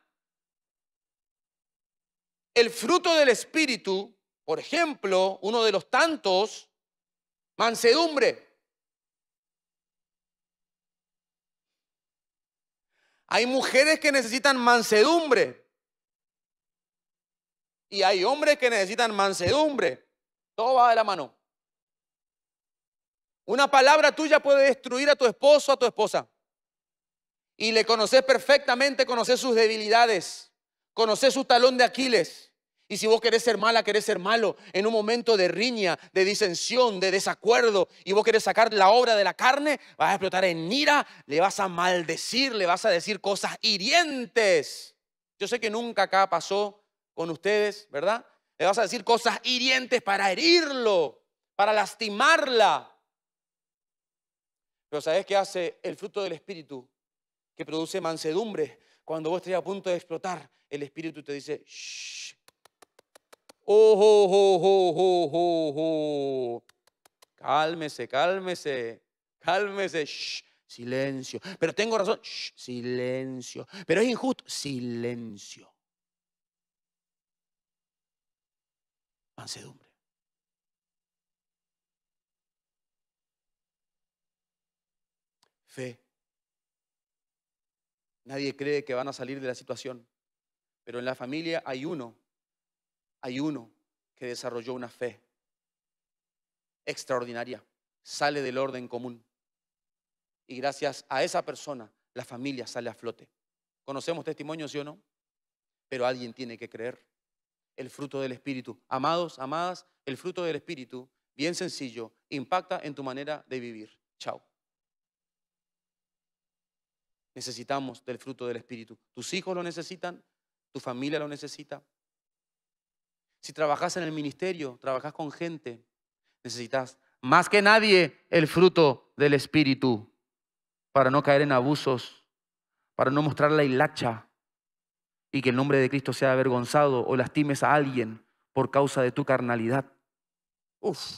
El fruto del Espíritu, por ejemplo, uno de los tantos, Mansedumbre. Hay mujeres que necesitan mansedumbre. Y hay hombres que necesitan mansedumbre. Todo va de la mano. Una palabra tuya puede destruir a tu esposo, a tu esposa. Y le conoces perfectamente, conoces sus debilidades, conoces su talón de Aquiles. Y si vos querés ser mala, querés ser malo, en un momento de riña, de disensión, de desacuerdo, y vos querés sacar la obra de la carne, vas a explotar en ira, le vas a maldecir, le vas a decir cosas hirientes. Yo sé que nunca acá pasó con ustedes, ¿verdad? Le vas a decir cosas hirientes para herirlo, para lastimarla. Pero ¿sabes qué hace el fruto del Espíritu? Que produce mansedumbre. Cuando vos estés a punto de explotar, el Espíritu te dice, shh, Oh, oh, oh, oh, Cálmese, cálmese, cálmese. silencio. Pero tengo razón. silencio. Pero es injusto. Silencio. Mansedumbre. Fe. Nadie cree que van a salir de la situación, pero en la familia hay uno hay uno que desarrolló una fe extraordinaria, sale del orden común. Y gracias a esa persona, la familia sale a flote. ¿Conocemos testimonios, sí o no? Pero alguien tiene que creer. El fruto del Espíritu. Amados, amadas, el fruto del Espíritu, bien sencillo, impacta en tu manera de vivir. Chao. Necesitamos del fruto del Espíritu. Tus hijos lo necesitan, tu familia lo necesita, si trabajas en el ministerio, trabajas con gente, necesitas más que nadie el fruto del Espíritu para no caer en abusos, para no mostrar la hilacha y que el nombre de Cristo sea avergonzado o lastimes a alguien por causa de tu carnalidad. Uf.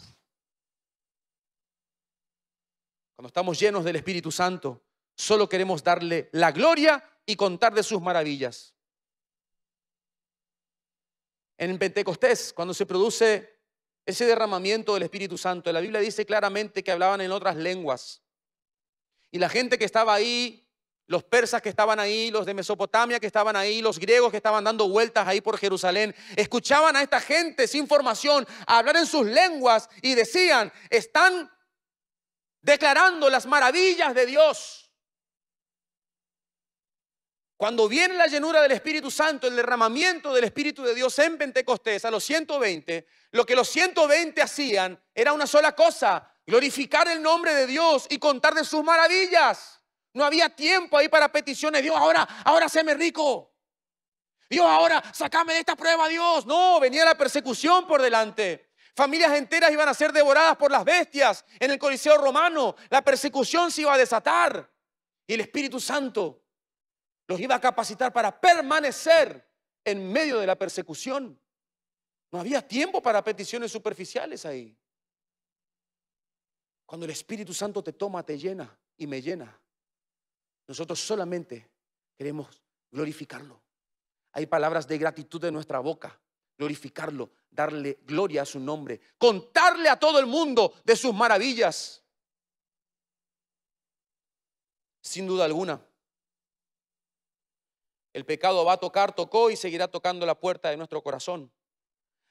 Cuando estamos llenos del Espíritu Santo, solo queremos darle la gloria y contar de sus maravillas en Pentecostés, cuando se produce ese derramamiento del Espíritu Santo. La Biblia dice claramente que hablaban en otras lenguas. Y la gente que estaba ahí, los persas que estaban ahí, los de Mesopotamia que estaban ahí, los griegos que estaban dando vueltas ahí por Jerusalén, escuchaban a esta gente sin formación hablar en sus lenguas y decían, están declarando las maravillas de Dios. Cuando viene la llenura del Espíritu Santo, el derramamiento del Espíritu de Dios en Pentecostés a los 120, lo que los 120 hacían era una sola cosa, glorificar el nombre de Dios y contar de sus maravillas. No había tiempo ahí para peticiones. Dios, ahora, ahora séme rico. Dios, ahora sacame de esta prueba, Dios. No, venía la persecución por delante. Familias enteras iban a ser devoradas por las bestias en el Coliseo romano. La persecución se iba a desatar. Y el Espíritu Santo los iba a capacitar para permanecer en medio de la persecución. No había tiempo para peticiones superficiales ahí. Cuando el Espíritu Santo te toma, te llena y me llena, nosotros solamente queremos glorificarlo. Hay palabras de gratitud de nuestra boca, glorificarlo, darle gloria a su nombre, contarle a todo el mundo de sus maravillas. Sin duda alguna, el pecado va a tocar, tocó y seguirá tocando la puerta de nuestro corazón.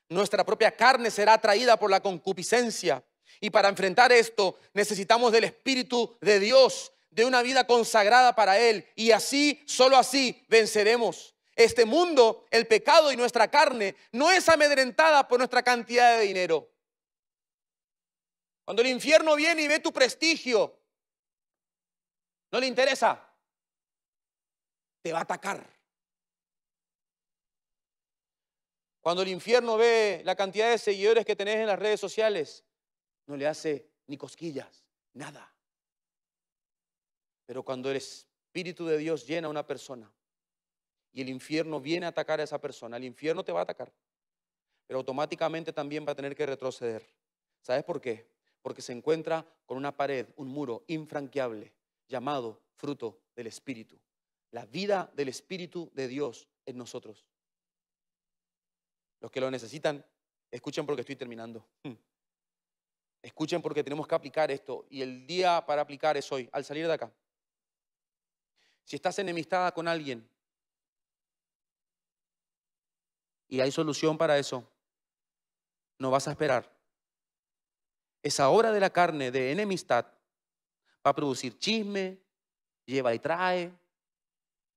Nuestra propia carne será atraída por la concupiscencia. Y para enfrentar esto necesitamos del Espíritu de Dios, de una vida consagrada para Él. Y así, solo así, venceremos. Este mundo, el pecado y nuestra carne no es amedrentada por nuestra cantidad de dinero. Cuando el infierno viene y ve tu prestigio, no le interesa, te va a atacar. Cuando el infierno ve la cantidad de seguidores que tenés en las redes sociales, no le hace ni cosquillas, nada. Pero cuando el Espíritu de Dios llena a una persona y el infierno viene a atacar a esa persona, el infierno te va a atacar, pero automáticamente también va a tener que retroceder. ¿Sabes por qué? Porque se encuentra con una pared, un muro infranqueable llamado fruto del Espíritu. La vida del Espíritu de Dios en nosotros. Los que lo necesitan, escuchen porque estoy terminando. Escuchen porque tenemos que aplicar esto y el día para aplicar es hoy, al salir de acá. Si estás enemistada con alguien y hay solución para eso, no vas a esperar. Esa obra de la carne de enemistad va a producir chisme, lleva y trae,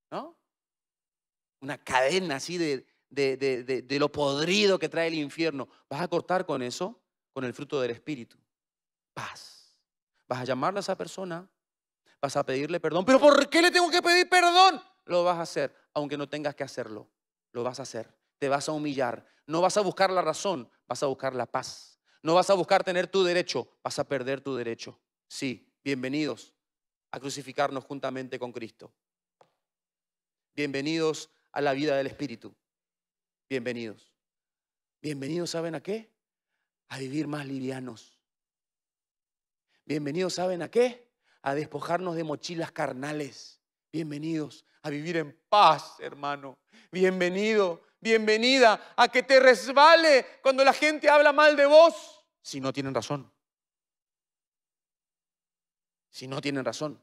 ¿no? Una cadena así de, de, de, lo podrido que trae el infierno. Vas a cortar con eso, con el fruto del Espíritu. Paz. Vas a llamarle a esa persona, vas a pedirle perdón. ¿Pero por qué le tengo que pedir perdón? Lo vas a hacer, aunque no tengas que hacerlo. Lo vas a hacer. Te vas a humillar. No vas a buscar la razón, vas a buscar la paz. No vas a buscar tener tu derecho, vas a perder tu derecho. Sí, bienvenidos a crucificarnos juntamente con Cristo. Bienvenidos a la vida del Espíritu. Bienvenidos. Bienvenidos, ¿saben a qué? A vivir más livianos. Bienvenidos, ¿saben a qué? A despojarnos de mochilas carnales. Bienvenidos a vivir en paz, hermano. Bienvenido, bienvenida a que te resbale cuando la gente habla mal de vos, si no tienen razón. Si no tienen razón.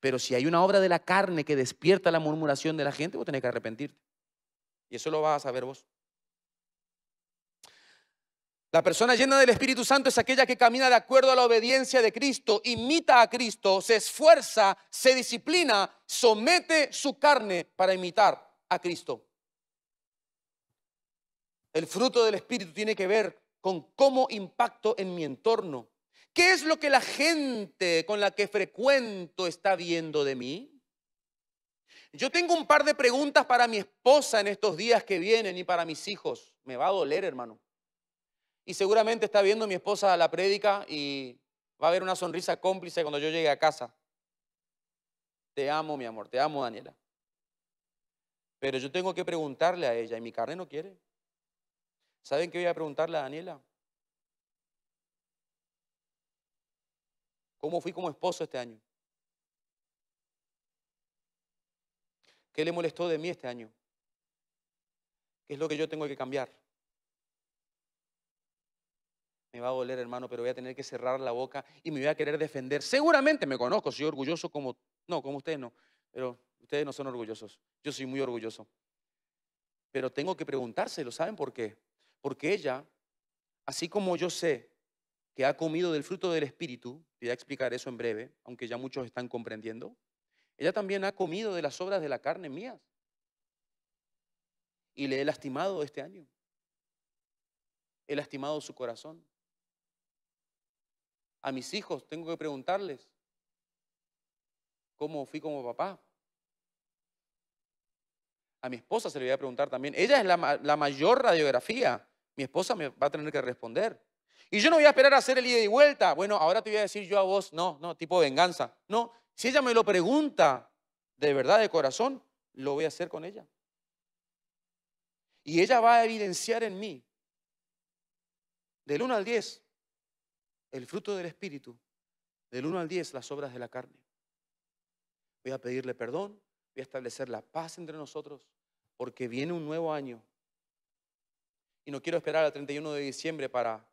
Pero si hay una obra de la carne que despierta la murmuración de la gente, vos tenés que arrepentirte. Y eso lo vas a saber vos. La persona llena del Espíritu Santo es aquella que camina de acuerdo a la obediencia de Cristo, imita a Cristo, se esfuerza, se disciplina, somete su carne para imitar a Cristo. El fruto del Espíritu tiene que ver con cómo impacto en mi entorno. ¿Qué es lo que la gente con la que frecuento está viendo de mí? Yo tengo un par de preguntas para mi esposa en estos días que vienen y para mis hijos. Me va a doler, hermano. Y seguramente está viendo mi esposa la prédica y va a haber una sonrisa cómplice cuando yo llegue a casa. Te amo, mi amor, te amo, Daniela. Pero yo tengo que preguntarle a ella y mi carne no quiere. ¿Saben qué voy a preguntarle a Daniela? ¿Cómo fui como esposo este año? ¿Qué le molestó de mí este año? ¿Qué es lo que yo tengo que cambiar? Me va a doler, hermano, pero voy a tener que cerrar la boca y me voy a querer defender. Seguramente me conozco, soy orgulloso como, no, como ustedes no, pero ustedes no son orgullosos. Yo soy muy orgulloso. Pero tengo que preguntárselo, ¿saben por qué? Porque ella, así como yo sé que ha comido del fruto del Espíritu, voy a explicar eso en breve, aunque ya muchos están comprendiendo, ella también ha comido de las obras de la carne mías. Y le he lastimado este año. He lastimado su corazón. A mis hijos tengo que preguntarles cómo fui como papá. A mi esposa se le voy a preguntar también. Ella es la, la mayor radiografía. Mi esposa me va a tener que responder. Y yo no voy a esperar a hacer el ida y vuelta. Bueno, ahora te voy a decir yo a vos, no, no, tipo venganza. No, si ella me lo pregunta de verdad, de corazón, lo voy a hacer con ella. Y ella va a evidenciar en mí, del 1 al 10, el fruto del Espíritu, del 1 al 10, las obras de la carne. Voy a pedirle perdón, voy a establecer la paz entre nosotros, porque viene un nuevo año y no quiero esperar al 31 de diciembre para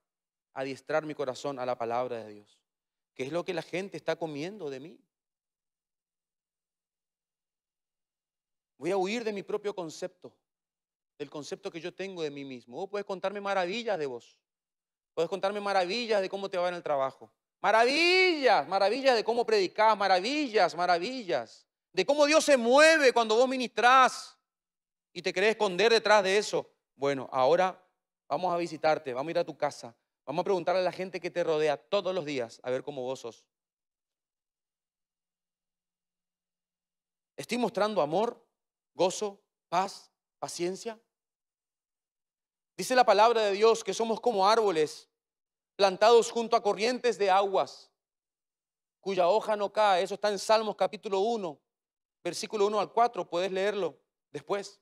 adiestrar mi corazón a la palabra de Dios. ¿Qué es lo que la gente está comiendo de mí? Voy a huir de mi propio concepto, del concepto que yo tengo de mí mismo. Vos puedes contarme maravillas de vos. Puedes contarme maravillas de cómo te va en el trabajo. Maravillas, maravillas de cómo predicás, maravillas, maravillas. De cómo Dios se mueve cuando vos ministrás y te querés esconder detrás de eso. Bueno, ahora vamos a visitarte, vamos a ir a tu casa, vamos a preguntarle a la gente que te rodea todos los días a ver cómo vos sos. ¿Estoy mostrando amor, gozo, paz, paciencia? Dice la palabra de Dios que somos como árboles plantados junto a corrientes de aguas, cuya hoja no cae. Eso está en Salmos capítulo 1, versículo 1 al 4. Puedes leerlo después.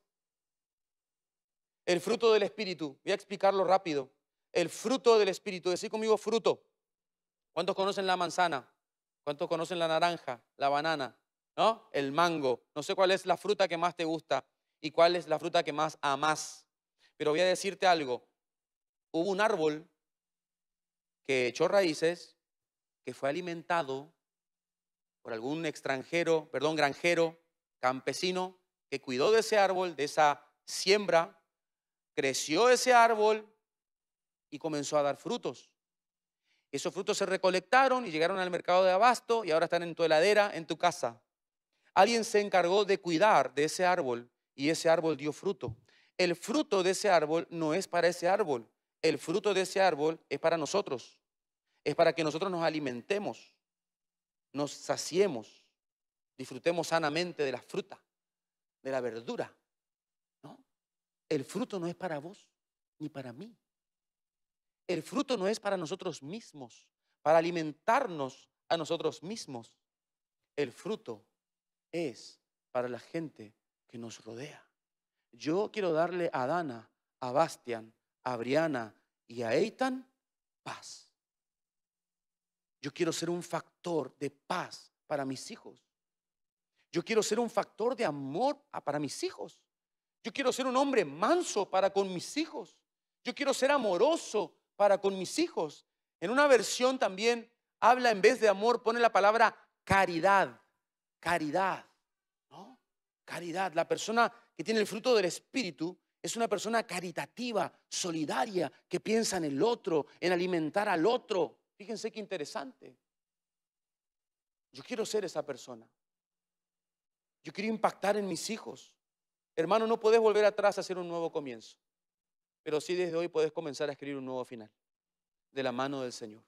El fruto del Espíritu, voy a explicarlo rápido. El fruto del Espíritu, decir conmigo fruto. ¿Cuántos conocen la manzana? ¿Cuántos conocen la naranja, la banana? ¿No? El mango. No sé cuál es la fruta que más te gusta y cuál es la fruta que más amas. Pero voy a decirte algo. Hubo un árbol que echó raíces, que fue alimentado por algún extranjero, perdón, granjero, campesino, que cuidó de ese árbol, de esa siembra, creció ese árbol y comenzó a dar frutos. Esos frutos se recolectaron y llegaron al mercado de abasto y ahora están en tu heladera, en tu casa. Alguien se encargó de cuidar de ese árbol y ese árbol dio fruto. El fruto de ese árbol no es para ese árbol. El fruto de ese árbol es para nosotros. Es para que nosotros nos alimentemos, nos saciemos, disfrutemos sanamente de la fruta, de la verdura. ¿no? El fruto no es para vos ni para mí. El fruto no es para nosotros mismos, para alimentarnos a nosotros mismos. El fruto es para la gente que nos rodea. Yo quiero darle a Dana, a Bastian, a Briana y a Eitan paz. Yo quiero ser un factor de paz para mis hijos. Yo quiero ser un factor de amor para mis hijos. Yo quiero ser un hombre manso para con mis hijos. Yo quiero ser amoroso para con mis hijos. En una versión también habla en vez de amor, pone la palabra caridad. Caridad. ¿no? Caridad. La persona que tiene el fruto del Espíritu es una persona caritativa, solidaria, que piensa en el otro, en alimentar al otro. Fíjense qué interesante. Yo quiero ser esa persona. Yo quiero impactar en mis hijos. Hermano, no puedes volver atrás a hacer un nuevo comienzo. Pero sí desde hoy puedes comenzar a escribir un nuevo final de la mano del Señor.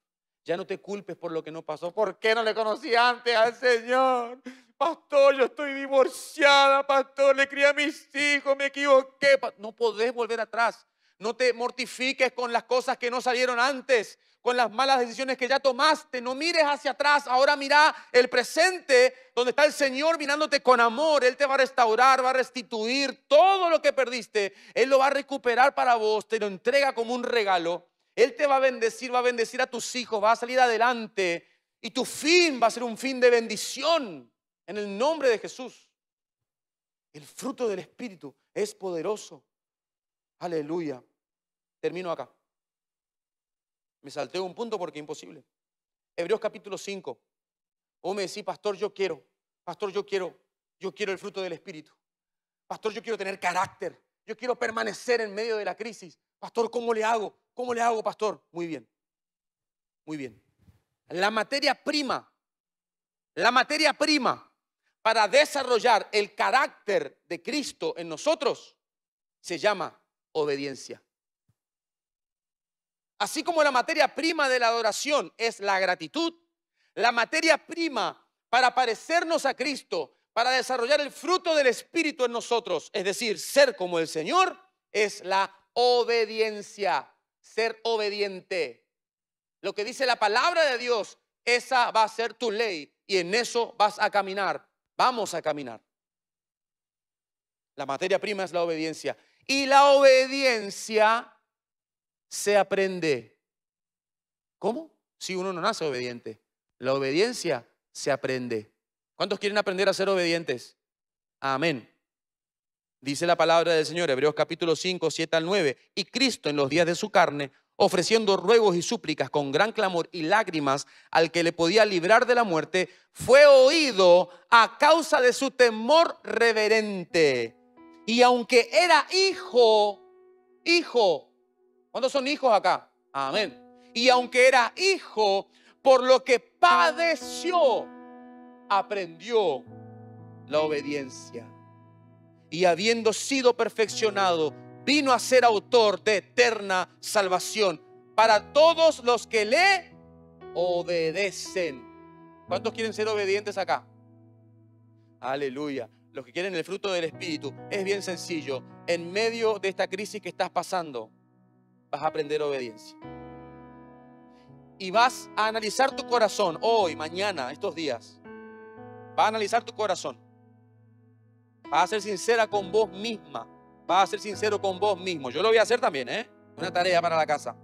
Ya no te culpes por lo que no pasó. ¿Por qué no le conocí antes al Señor? Pastor, yo estoy divorciada, pastor, le crié a mis hijos, me equivoqué. No podés volver atrás. No te mortifiques con las cosas que no salieron antes con las malas decisiones que ya tomaste. No mires hacia atrás, ahora mira el presente donde está el Señor mirándote con amor. Él te va a restaurar, va a restituir todo lo que perdiste. Él lo va a recuperar para vos, te lo entrega como un regalo. Él te va a bendecir, va a bendecir a tus hijos, va a salir adelante y tu fin va a ser un fin de bendición en el nombre de Jesús. El fruto del Espíritu es poderoso. Aleluya. Termino acá. Me salté un punto porque imposible. Hebreos capítulo 5. O me decís, pastor, yo quiero, pastor, yo quiero, yo quiero el fruto del Espíritu. Pastor, yo quiero tener carácter. Yo quiero permanecer en medio de la crisis. Pastor, ¿cómo le hago? ¿Cómo le hago, pastor? Muy bien. Muy bien. La materia prima, la materia prima para desarrollar el carácter de Cristo en nosotros se llama obediencia. Así como la materia prima de la adoración es la gratitud, la materia prima para parecernos a Cristo, para desarrollar el fruto del Espíritu en nosotros, es decir, ser como el Señor, es la obediencia, ser obediente. Lo que dice la palabra de Dios, esa va a ser tu ley y en eso vas a caminar. Vamos a caminar. La materia prima es la obediencia. Y la obediencia se aprende. ¿Cómo? Si uno no nace obediente. La obediencia se aprende. ¿Cuántos quieren aprender a ser obedientes? Amén. Dice la palabra del Señor, Hebreos capítulo 5, 7 al 9. Y Cristo en los días de su carne, ofreciendo ruegos y súplicas con gran clamor y lágrimas al que le podía librar de la muerte, fue oído a causa de su temor reverente. Y aunque era hijo, hijo, ¿Cuántos son hijos acá? Amén. Y aunque era hijo, por lo que padeció, aprendió la obediencia. Y habiendo sido perfeccionado, vino a ser autor de eterna salvación para todos los que le obedecen. ¿Cuántos quieren ser obedientes acá? Aleluya. Los que quieren el fruto del Espíritu. Es bien sencillo. En medio de esta crisis que estás pasando, vas a aprender obediencia. Y vas a analizar tu corazón hoy, mañana, estos días. Vas a analizar tu corazón. Vas a ser sincera con vos misma. Vas a ser sincero con vos mismo. Yo lo voy a hacer también, ¿eh? Una tarea para la casa.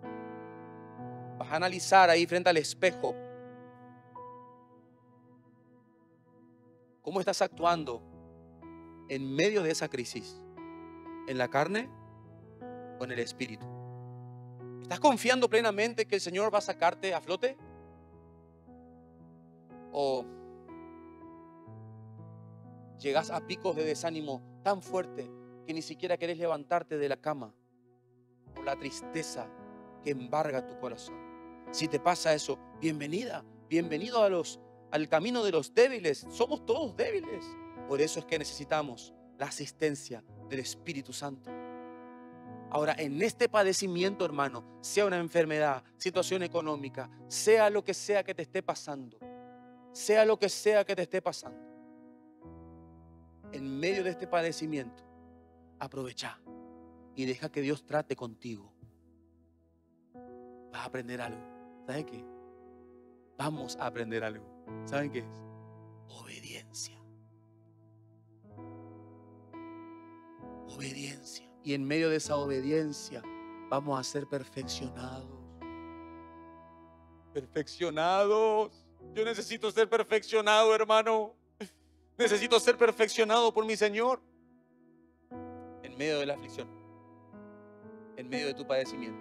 Vas a analizar ahí frente al espejo. ¿Cómo estás actuando en medio de esa crisis? ¿En la carne o en el espíritu? ¿Estás confiando plenamente que el Señor va a sacarte a flote? ¿O llegas a picos de desánimo tan fuerte que ni siquiera querés levantarte de la cama por la tristeza que embarga tu corazón? Si te pasa eso, bienvenida, bienvenido a los, al camino de los débiles. Somos todos débiles. Por eso es que necesitamos la asistencia del Espíritu Santo. Ahora, en este padecimiento, hermano, sea una enfermedad, situación económica, sea lo que sea que te esté pasando, sea lo que sea que te esté pasando, en medio de este padecimiento, aprovecha y deja que Dios trate contigo. Vas a aprender algo. ¿Sabes qué? Vamos a aprender algo. ¿Saben qué es? Obediencia. Obediencia. Y en medio de esa obediencia vamos a ser perfeccionados. Perfeccionados. Yo necesito ser perfeccionado, hermano. Necesito ser perfeccionado por mi Señor. En medio de la aflicción. En medio de tu padecimiento.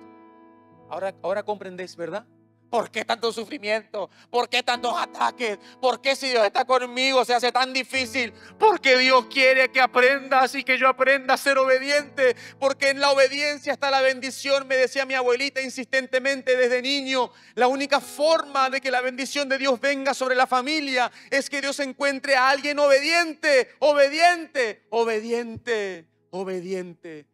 Ahora, ahora comprendes, ¿verdad? ¿Por qué tanto sufrimiento? ¿Por qué tantos ataques? ¿Por qué si Dios está conmigo se hace tan difícil? Porque Dios quiere que aprendas y que yo aprenda a ser obediente. Porque en la obediencia está la bendición, me decía mi abuelita insistentemente desde niño. La única forma de que la bendición de Dios venga sobre la familia es que Dios encuentre a alguien obediente, obediente, obediente, obediente.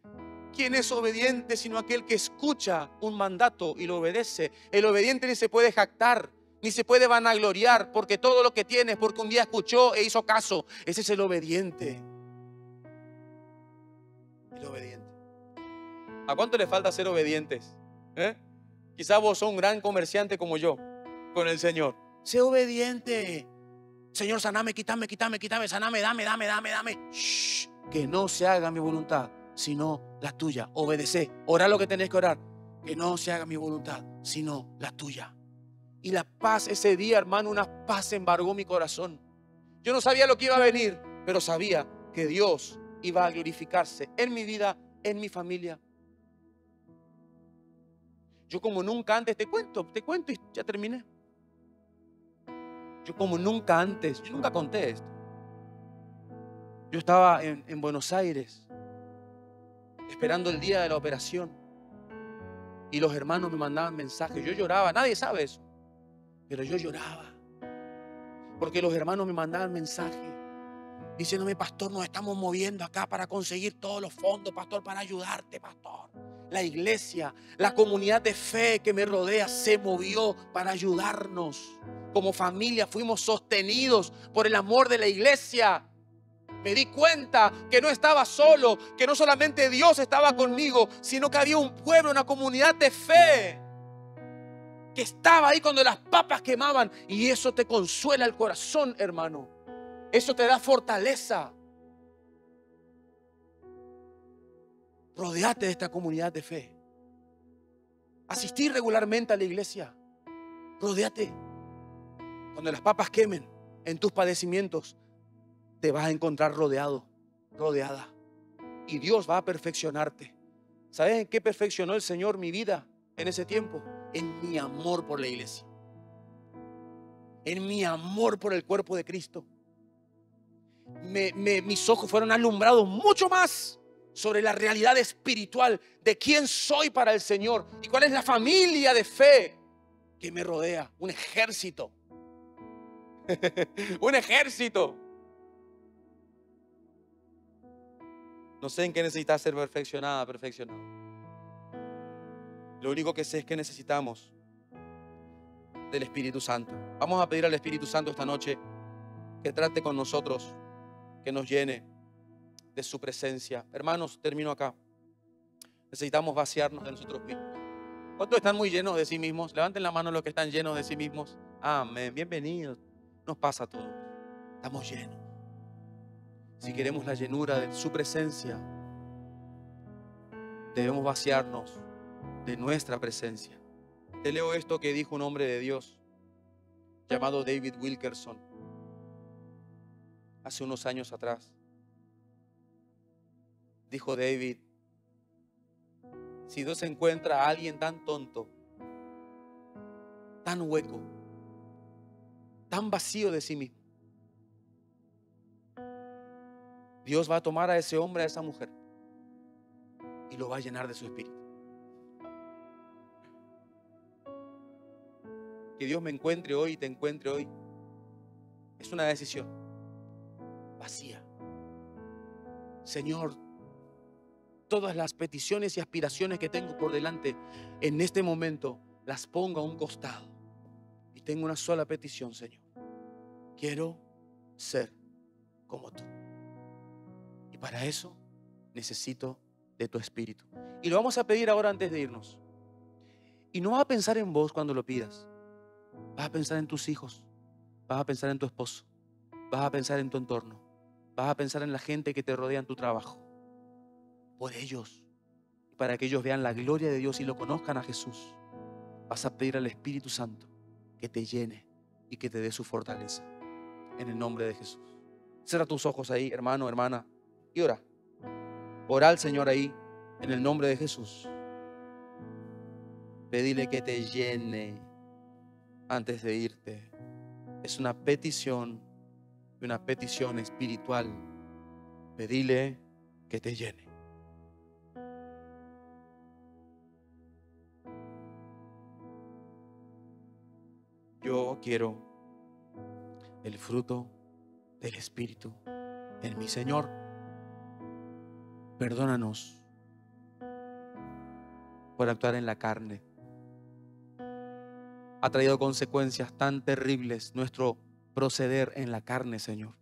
¿Quién es obediente sino aquel que escucha un mandato y lo obedece? El obediente ni se puede jactar, ni se puede vanagloriar, porque todo lo que tiene es porque un día escuchó e hizo caso. Ese es el obediente. El obediente. ¿A cuánto le falta ser obedientes? ¿Eh? Quizá vos sos un gran comerciante como yo, con el Señor. Sé obediente. Señor, saname, quítame, quítame, quítame, saname, dame, dame, dame, dame. que no se haga mi voluntad sino la tuya. Obedece. Ora lo que tenés que orar. Que no se haga mi voluntad, sino la tuya. Y la paz ese día, hermano, una paz embargó mi corazón. Yo no sabía lo que iba a venir, pero sabía que Dios iba a glorificarse en mi vida, en mi familia. Yo como nunca antes, te cuento, te cuento y ya terminé. Yo como nunca antes, yo nunca conté esto. Yo estaba en Buenos Aires esperando el día de la operación. Y los hermanos me mandaban mensajes. Yo lloraba, nadie sabe eso. Pero yo lloraba. Porque los hermanos me mandaban mensajes diciéndome, pastor, nos estamos moviendo acá para conseguir todos los fondos, pastor, para ayudarte, pastor. La iglesia, la comunidad de fe que me rodea se movió para ayudarnos. Como familia fuimos sostenidos por el amor de la iglesia. Me di cuenta que no estaba solo, que no solamente Dios estaba conmigo, sino que había un pueblo, una comunidad de fe que estaba ahí cuando las papas quemaban. Y eso te consuela el corazón, hermano. Eso te da fortaleza. Rodeate de esta comunidad de fe. Asistir regularmente a la iglesia. Rodeate. Cuando las papas quemen en tus padecimientos, te vas a encontrar rodeado, rodeada. Y Dios va a perfeccionarte. ¿Sabes en qué perfeccionó el Señor mi vida en ese tiempo? En mi amor por la iglesia. En mi amor por el cuerpo de Cristo. mis ojos fueron alumbrados mucho más sobre la realidad espiritual de quién soy para el Señor y cuál es la familia de fe que me rodea. Un ejército. un ejército. No sé en qué necesitas ser perfeccionada, perfeccionado. Lo único que sé es que necesitamos del Espíritu Santo. Vamos a pedir al Espíritu Santo esta noche que trate con nosotros, que nos llene de su presencia. Hermanos, termino acá. Necesitamos vaciarnos de nosotros mismos. ¿Cuántos están muy llenos de sí mismos? Levanten la mano los que están llenos de sí mismos. Amén. Bienvenidos. Nos pasa a todos. Estamos llenos si queremos la llenura de su presencia, debemos vaciarnos de nuestra presencia. Te leo esto que dijo un hombre de Dios llamado David Wilkerson hace unos años atrás. Dijo David, Si Dios encuentra a alguien tan tonto, tan hueco, tan vacío de sí mismo, Dios va a tomar a ese hombre, a esa mujer, y lo va a llenar de su espíritu. Que Dios me encuentre hoy y te encuentre hoy. Es una decisión vacía. Señor, todas las peticiones y aspiraciones que tengo por delante en este momento las pongo a un costado. Y tengo una sola petición, Señor. Quiero ser como tú. Para eso necesito de tu espíritu. Y lo vamos a pedir ahora antes de irnos. Y no vas a pensar en vos cuando lo pidas. Vas a pensar en tus hijos. Vas a pensar en tu esposo. Vas a pensar en tu entorno. Vas a pensar en la gente que te rodea en tu trabajo. Por ellos. Para que ellos vean la gloria de Dios y lo conozcan a Jesús. Vas a pedir al Espíritu Santo que te llene y que te dé su fortaleza. En el nombre de Jesús. Cierra tus ojos ahí, hermano, hermana. Y ora. Ora al Señor ahí. En el nombre de Jesús. Pedile que te llene antes de irte. Es una petición, una petición espiritual. Pedile que te llene. Yo quiero el fruto del Espíritu en mi Señor. Perdónanos por actuar en la carne ha traído consecuencias tan terribles nuestro proceder en la carne, Señor.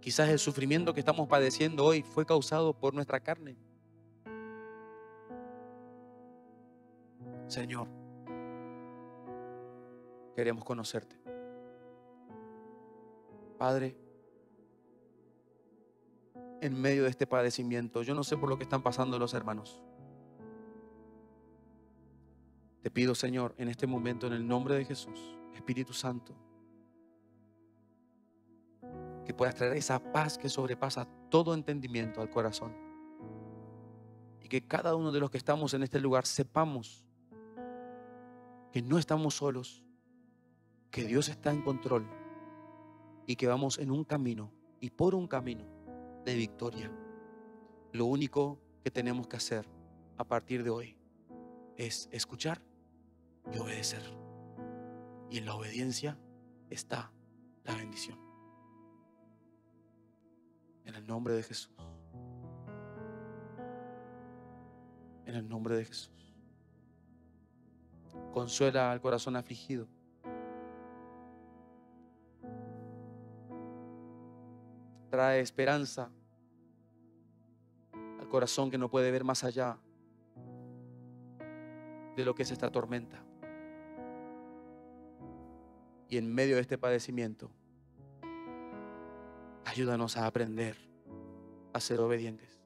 Quizás el sufrimiento que estamos padeciendo hoy fue causado por nuestra carne. Señor, queremos conocerte. Padre, en medio de este padecimiento, yo no sé por lo que están pasando los hermanos. Te pido, Señor, en este momento, en el nombre de Jesús, Espíritu Santo, que puedas traer esa paz que sobrepasa todo entendimiento al corazón. Y que cada uno de los que estamos en este lugar sepamos que no estamos solos, que Dios está en control y que vamos en un camino y por un camino de victoria. Lo único que tenemos que hacer a partir de hoy es escuchar y obedecer. Y en la obediencia está la bendición. En el nombre de Jesús. En el nombre de Jesús. Consuela al corazón afligido. Trae esperanza al corazón que no puede ver más allá de lo que es esta tormenta y en medio de este padecimiento, ayúdanos a aprender a ser obedientes.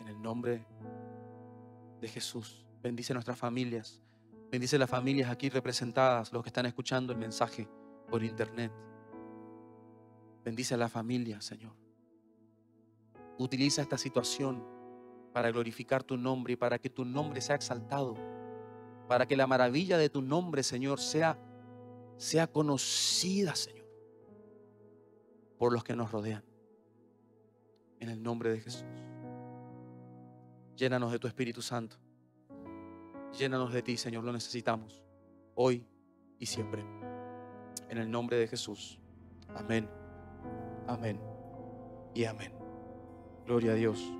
En el nombre de Jesús, bendice nuestras familias, bendice las familias aquí representadas, los que están escuchando el mensaje por internet. Bendice a la familia, Señor. Utiliza esta situación para glorificar tu nombre y para que tu nombre sea exaltado para que la maravilla de tu nombre, Señor, sea, sea conocida, Señor, por los que nos rodean. En el nombre de Jesús. Llénanos de tu Espíritu Santo. Llénanos de ti, Señor, lo necesitamos, hoy y siempre. En el nombre de Jesús. Amén. Amén. Y amén. Gloria a Dios.